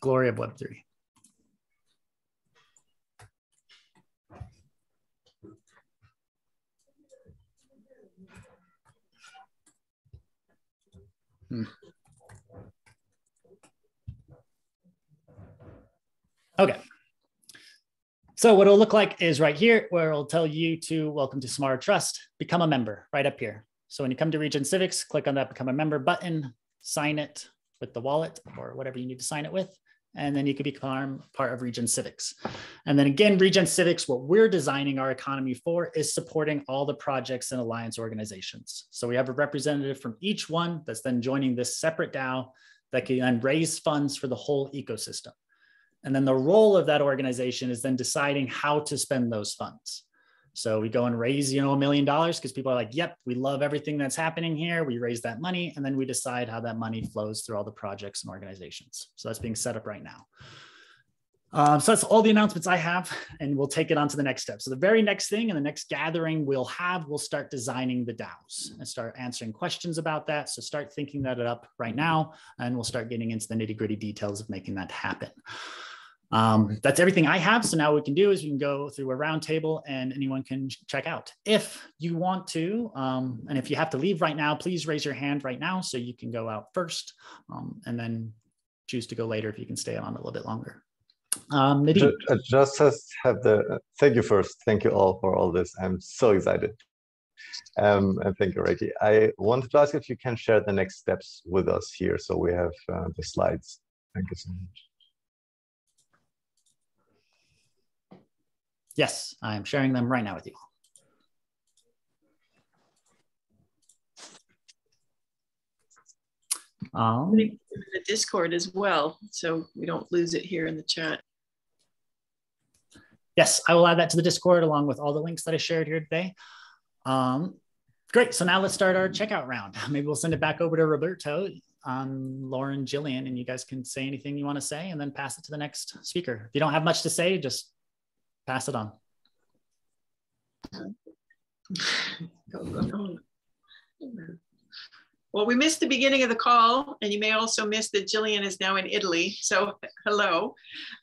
Glory of Web3. Hmm. Okay. So what it'll look like is right here, where it'll tell you to welcome to Samara Trust, become a member right up here. So when you come to Regen Civics, click on that become a member button, sign it with the wallet or whatever you need to sign it with. And then you can become part of Regen Civics. And then again, Regen Civics, what we're designing our economy for is supporting all the projects and alliance organizations. So we have a representative from each one that's then joining this separate DAO that can then raise funds for the whole ecosystem. And then the role of that organization is then deciding how to spend those funds. So we go and raise, you know, a million dollars because people are like, yep, we love everything that's happening here. We raise that money and then we decide how that money flows through all the projects and organizations. So that's being set up right now. Um, so that's all the announcements I have, and we'll take it on to the next step. So the very next thing and the next gathering we'll have, we'll start designing the DAOs and start answering questions about that. So start thinking that up right now, and we'll start getting into the nitty gritty details of making that happen. Um, that's everything I have. So now what we can do is we can go through a roundtable and anyone can check out. If you want to, um, and if you have to leave right now, please raise your hand right now so you can go out first um, and then choose to go later if you can stay on a little bit longer. Um, Nadine. Just have the, thank you first. Thank you all for all this. I'm so excited. Um, and thank you, Reiki. I wanted to ask if you can share the next steps with us here. So we have uh, the slides. Thank you so much. Yes, I'm sharing them right now with you. Um, the Discord as well, so we don't lose it here in the chat. Yes, I will add that to the Discord along with all the links that I shared here today. Um, great, so now let's start our checkout round. Maybe we'll send it back over to Roberto, um, Lauren, Jillian, and you guys can say anything you want to say and then pass it to the next speaker. If you don't have much to say, just pass it on. Well, we missed the beginning of the call, and you may also miss that Jillian is now in Italy. So, hello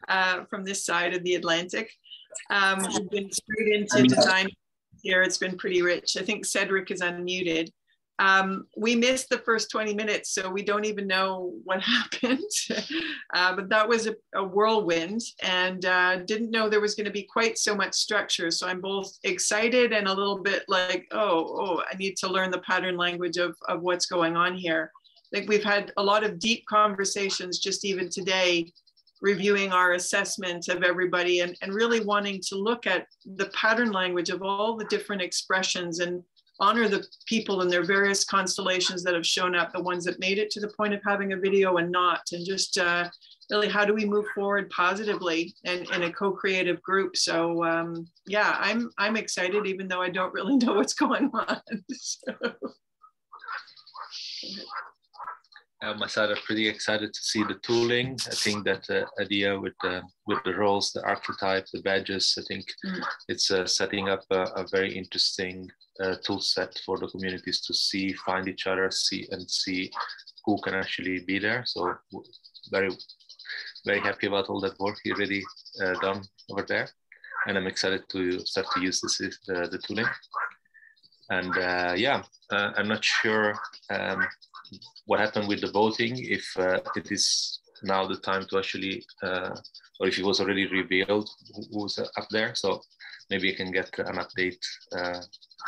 uh, from this side of the Atlantic. Um, we've been straight into design here. It's been pretty rich. I think Cedric is unmuted. Um, we missed the first 20 minutes, so we don't even know what happened. uh, but that was a, a whirlwind and uh, didn't know there was going to be quite so much structure. So I'm both excited and a little bit like, oh, oh, I need to learn the pattern language of, of what's going on here. I think we've had a lot of deep conversations just even today reviewing our assessment of everybody and, and really wanting to look at the pattern language of all the different expressions and honor the people in their various constellations that have shown up, the ones that made it to the point of having a video and not, and just uh, really how do we move forward positively and in a co-creative group. So um, yeah, I'm I'm excited, even though I don't really know what's going on. so. uh, my side, I'm pretty excited to see the tooling. I think that uh, idea with the with the roles, the archetype, the badges. I think mm. it's uh, setting up a, a very interesting uh, tool set for the communities to see, find each other, see and see who can actually be there. So very very happy about all that work you already uh, done over there, and I'm excited to start to use this uh, the tooling. And uh, yeah, I'm not sure. Um, what happened with the voting, if uh, it is now the time to actually, uh, or if it was already revealed who's up there. So maybe you can get an update. Uh,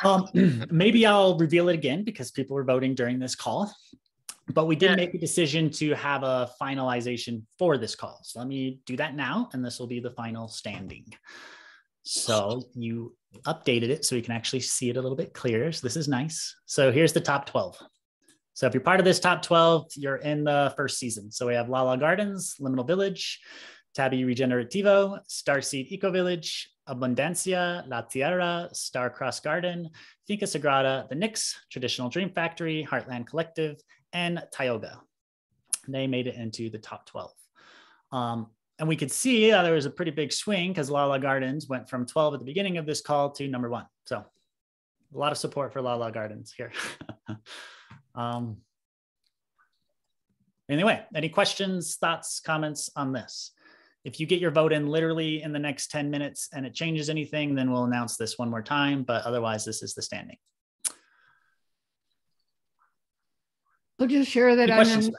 um, maybe I'll reveal it again because people were voting during this call. But we did yeah. make a decision to have a finalization for this call. So let me do that now, and this will be the final standing. So you updated it so we can actually see it a little bit clearer. So this is nice. So here's the top 12. So if you're part of this top 12, you're in the first season. So we have Lala Gardens, Liminal Village, Tabi Regenerativo, Starseed Eco Village, Abundancia, La Tierra, Star Cross Garden, Finca Sagrada, The Nix, Traditional Dream Factory, Heartland Collective, and Tioga. They made it into the top 12. Um, and we could see there was a pretty big swing because Lala Gardens went from 12 at the beginning of this call to number one. So a lot of support for Lala Gardens here. Um, anyway, any questions, thoughts, comments on this? If you get your vote in literally in the next 10 minutes and it changes anything, then we'll announce this one more time, but otherwise this is the standing. I'll just share that I'm, in,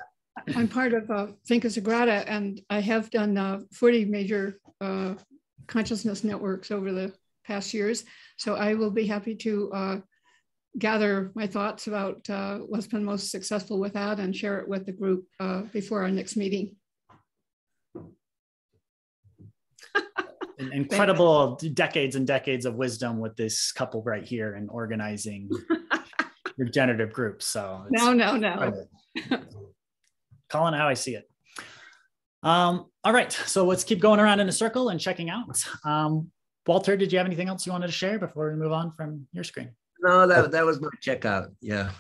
I'm part of uh, Finca Sagrada and I have done uh, 40 major uh, consciousness networks over the past years. So I will be happy to uh, gather my thoughts about uh, what's been most successful with that and share it with the group uh, before our next meeting. Incredible decades and decades of wisdom with this couple right here and organizing regenerative groups. So no, no, no. Colin, how I see it. Um, all right, so let's keep going around in a circle and checking out. Um, Walter, did you have anything else you wanted to share before we move on from your screen? No, that, that was my checkout. Yeah.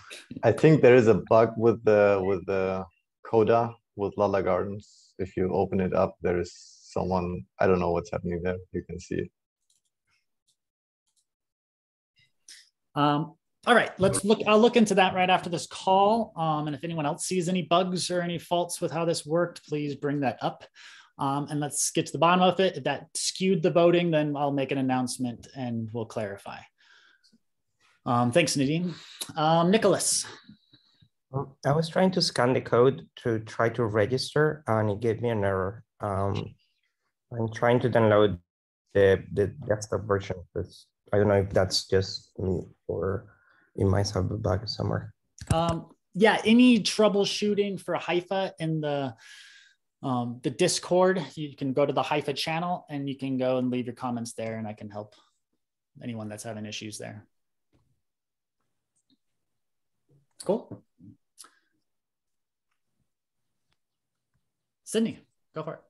I think there is a bug with the with the Coda with Lala Gardens. If you open it up, there is someone, I don't know what's happening there. You can see it. Um, all right, let's look. I'll look into that right after this call. Um, and if anyone else sees any bugs or any faults with how this worked, please bring that up. Um, and let's get to the bottom of it. If that skewed the voting, then I'll make an announcement and we'll clarify. Um, thanks, Nadine. Um, Nicholas. I was trying to scan the code to try to register and it gave me an error. Um, I'm trying to download the, the desktop version because I don't know if that's just me or it might have a bug somewhere. Um, yeah, any troubleshooting for Hypha in the um, the Discord, you can go to the Hypha channel and you can go and leave your comments there, and I can help anyone that's having issues there. Cool. Sydney, go for it.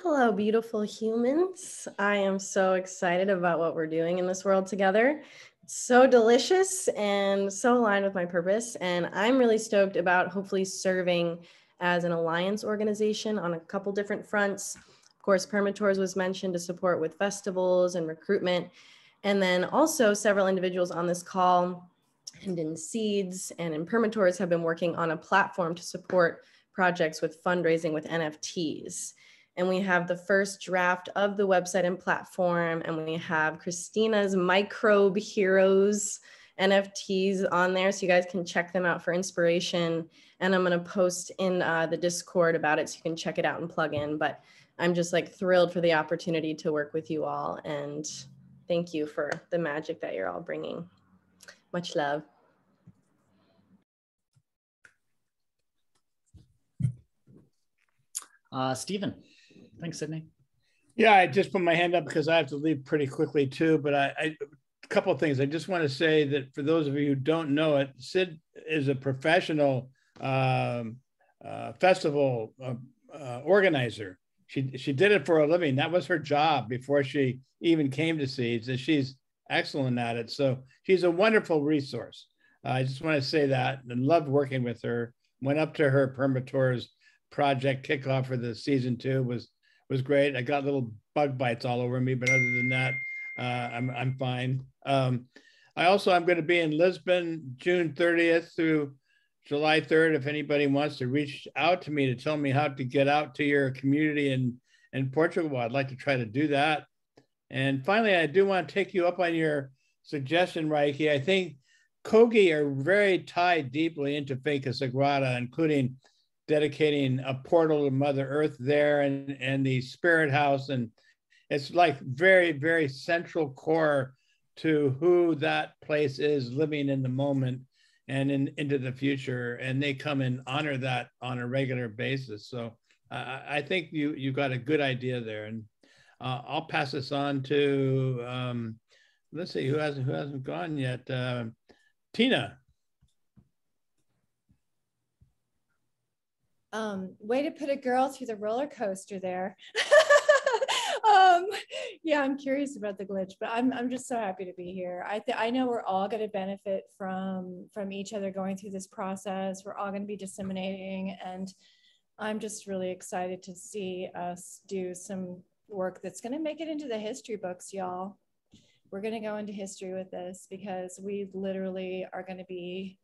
Hello, beautiful humans. I am so excited about what we're doing in this world together. So delicious and so aligned with my purpose. And I'm really stoked about hopefully serving as an alliance organization on a couple different fronts. Of course, Permatours was mentioned to support with festivals and recruitment. And then also several individuals on this call and in Seeds and in Permatours have been working on a platform to support projects with fundraising with NFTs and we have the first draft of the website and platform and we have christina's microbe heroes nfts on there so you guys can check them out for inspiration. And i'm going to post in uh, the discord about it so you can check it out and plug in. But i'm just like thrilled for the opportunity to work with you all and thank you for the magic that you're all bringing. Much love. Uh, Stephen. Thanks, Sydney. Yeah, I just put my hand up because I have to leave pretty quickly too. But I, I a couple of things. I just want to say that for those of you who don't know it, Sid is a professional um, uh, festival uh, uh, organizer. She she did it for a living. That was her job before she even came to Seeds, and she's excellent at it. So she's a wonderful resource. I just want to say that and loved working with her. Went up to her Permatours project kickoff for the season two was was great. I got little bug bites all over me, but other than that, uh, I'm, I'm fine. Um, I also, I'm going to be in Lisbon June 30th through July 3rd. If anybody wants to reach out to me to tell me how to get out to your community in, in Portugal, I'd like to try to do that. And finally, I do want to take you up on your suggestion, Reiki. I think Kogi are very tied deeply into Finca Sagrada, including dedicating a portal to Mother Earth there and, and the spirit house. And it's like very, very central core to who that place is living in the moment and in, into the future. And they come and honor that on a regular basis. So uh, I think you, you got a good idea there. And uh, I'll pass this on to, um, let's see, who hasn't, who hasn't gone yet? Uh, Tina. Um, way to put a girl through the roller coaster there. um, yeah, I'm curious about the glitch, but I'm, I'm just so happy to be here. I, th- I know we're all going to benefit from from each other going through this process. We're all going to be disseminating, and I'm just really excited to see us do some work that's going to make it into the history books, y'all. We're going to go into history with this because we literally are going to be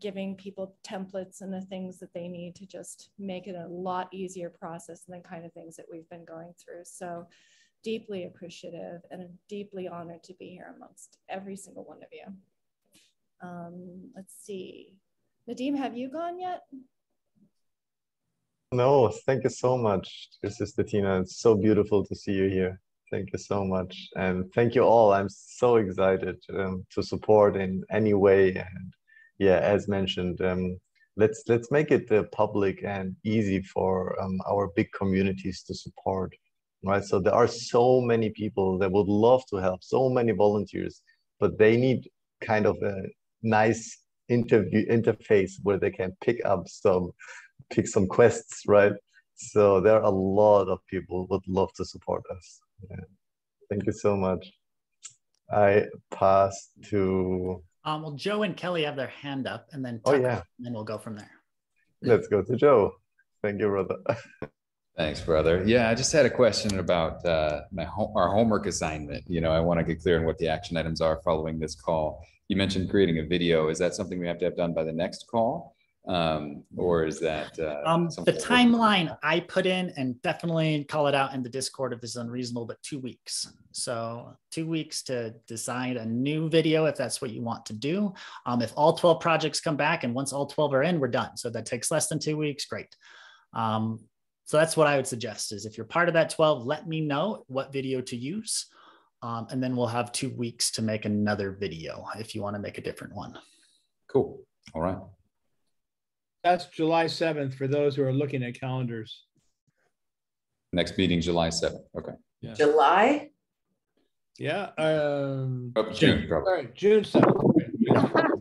giving people templates and the things that they need to just make it a lot easier process than the kind of things that we've been going through. So deeply appreciative and deeply honored to be here amongst every single one of you. Um, let's see. Nadim, have you gone yet? No, thank you so much, dear Sister Tina. It's so beautiful to see you here. Thank you so much. And thank you all. I'm so excited um, to support in any way. And yeah, as mentioned, um, let's let's make it uh, public and easy for um, our big communities to support. Right. So there are so many people that would love to help, so many volunteers, but they need kind of a nice interview interface where they can pick up some pick some quests, right? So there are a lot of people would love to support us. Yeah. Thank you so much. I pass to. Um, well, Joe and Kelly have their hand up, and then oh yeah, and then we'll go from there. let's go to Joe. Thank you, brother. Thanks, brother. Yeah, I just had a question about uh, my home, our homework assignment. You know, I want to get clear on what the action items are following this call. You mentioned creating a video. Is that something we have to have done by the next call? Um, or is that uh, Um, the timeline I put in, and definitely call it out in the Discord if this is unreasonable, but two weeks. So two weeks to decide a new video if that's what you want to do. Um, if all 12 projects come back and once all 12 are in, we're done. So that takes less than two weeks, great. Um, so that's what I would suggest is if you're part of that 12, let me know what video to use. Um, and then we'll have two weeks to make another video if you want to make a different one. Cool. All right. That's July 7th for those who are looking at calendars. Next meeting, July 7th. Okay. July? Yeah. Um, Oh, June, probably. Sorry, June 7th.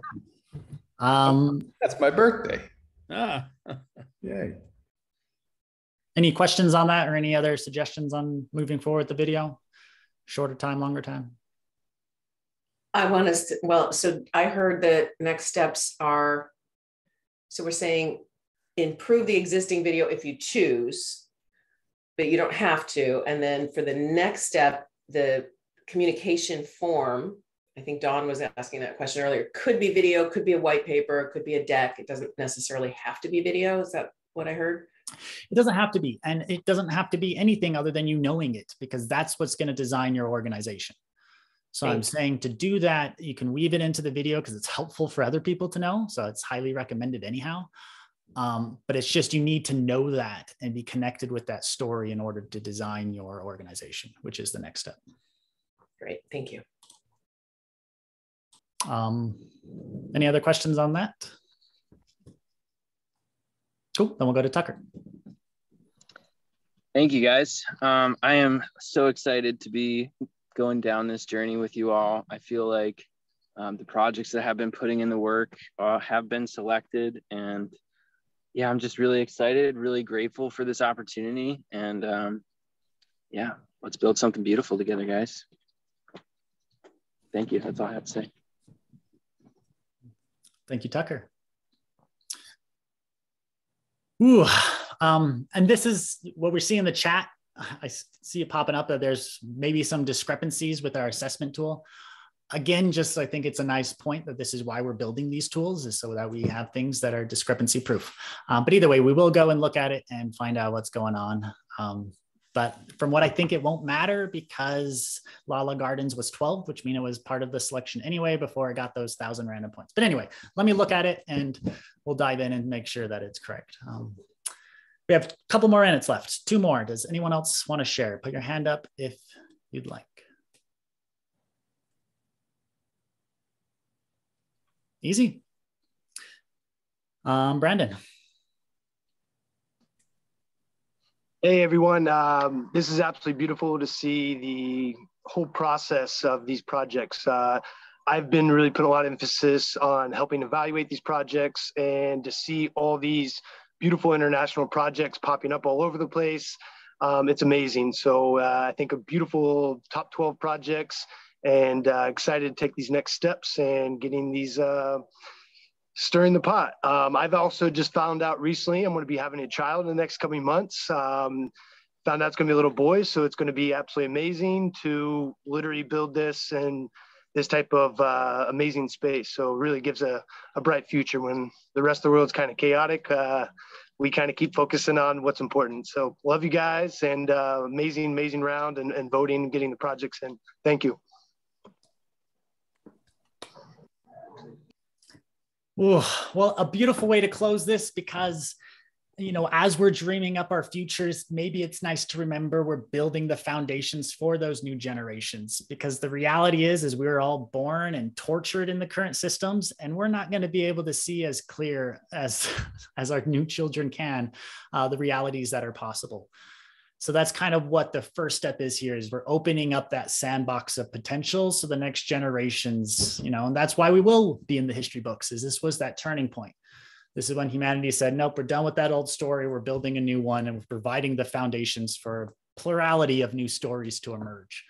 Um, That's my birthday. Ah. Yay. Any questions on that or any other suggestions on moving forward with the video? Shorter time, longer time? I want us to, well, so I heard that next steps are, so we're saying improve the existing video if you choose, but you don't have to. And then for the next step, the communication form, I think Dawn was asking that question earlier, could be video, could be a white paper, could be a deck. It doesn't necessarily have to be video. Is that what I heard? It doesn't have to be, and it doesn't have to be anything other than you knowing it, because that's what's going to design your organization. So I'm saying to do that, you can weave it into the video because it's helpful for other people to know. So it's highly recommended anyhow. Um, but it's just you need to know that and be connected with that story in order to design your organization, which is the next step. Great, thank you. Um, any other questions on that? Cool. Then we'll go to Tucker. Thank you guys. Um, I am so excited to be going down this journey with you all. I feel like um, the projects that have been putting in the work uh, have been selected. And yeah, I'm just really excited, really grateful for this opportunity. And um, yeah, let's build something beautiful together, guys. Thank you. That's all I have to say. Thank you, Tucker. Ooh, um, and this is what we see in the chat. I see it popping up that there's maybe some discrepancies with our assessment tool. Again, just I think it's a nice point that this is why we're building these tools is so that we have things that are discrepancy proof. Um, but either way, we will go and look at it and find out what's going on. Um, but from what I think, it won't matter because Lala Gardens was 12, which mean it was part of the selection anyway before it got those thousand random points. But anyway, let me look at it and we'll dive in and make sure that it's correct. Um, we have a couple more minutes left, two more. Does anyone else want to share? Put your hand up if you'd like. Easy. Um, Brandon. Hey everyone, um, this is absolutely beautiful to see the whole process of these projects. Uh, I've been really putting a lot of emphasis on helping evaluate these projects and to see all these beautiful international projects popping up all over the place. Um, it's amazing. So uh, I think a beautiful top 12 projects and uh, excited to take these next steps and getting these uh, stirring the pot. Um, I've also just found out recently I'm going to be having a child in the next coming months. Um, found out it's going to be a little boy, so it's going to be absolutely amazing to literally build this and this type of uh, amazing space. So really gives a, a bright future when the rest of the world's kind of chaotic. Uh, we kind of keep focusing on what's important. So love you guys and uh, amazing, amazing round and, and voting and getting the projects in. Thank you. Ooh, well, a beautiful way to close this because you know, as we're dreaming up our futures, maybe it's nice to remember we're building the foundations for those new generations because the reality is, is we're all born and tortured in the current systems, and we're not going to be able to see as clear as as our new children can uh, the realities that are possible. So that's kind of what the first step is here is we're opening up that sandbox of potential so the next generations, you know, and that's why we will be in the history books is this was that turning point this is when humanity said, nope, we're done with that old story. We're building a new one and we're providing the foundations for plurality of new stories to emerge.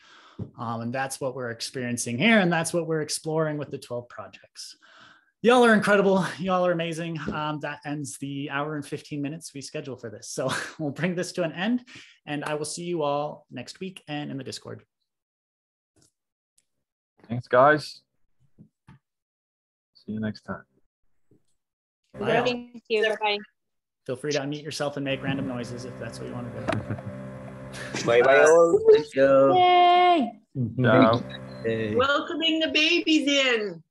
Um, and that's what we're experiencing here. And that's what we're exploring with the 12 projects. Y'all are incredible. Y'all are amazing. Um, that ends the hour and 15 minutes we schedule for this. So we'll bring this to an end and I will see you all next week and in the Discord. Thanks, guys. See you next time. Bye. Thank you. Bye. Feel free to unmute yourself and make random noises if that's what you want to do. Bye bye all. Thank you. Yay! Ciao. Welcoming the babies in.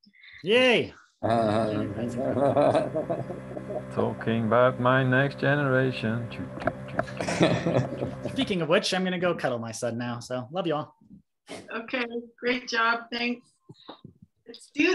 Yay. Talking about my next generation. Speaking of which, I'm going to go cuddle my son now. So love you all. Okay, great job. Thanks. Let's do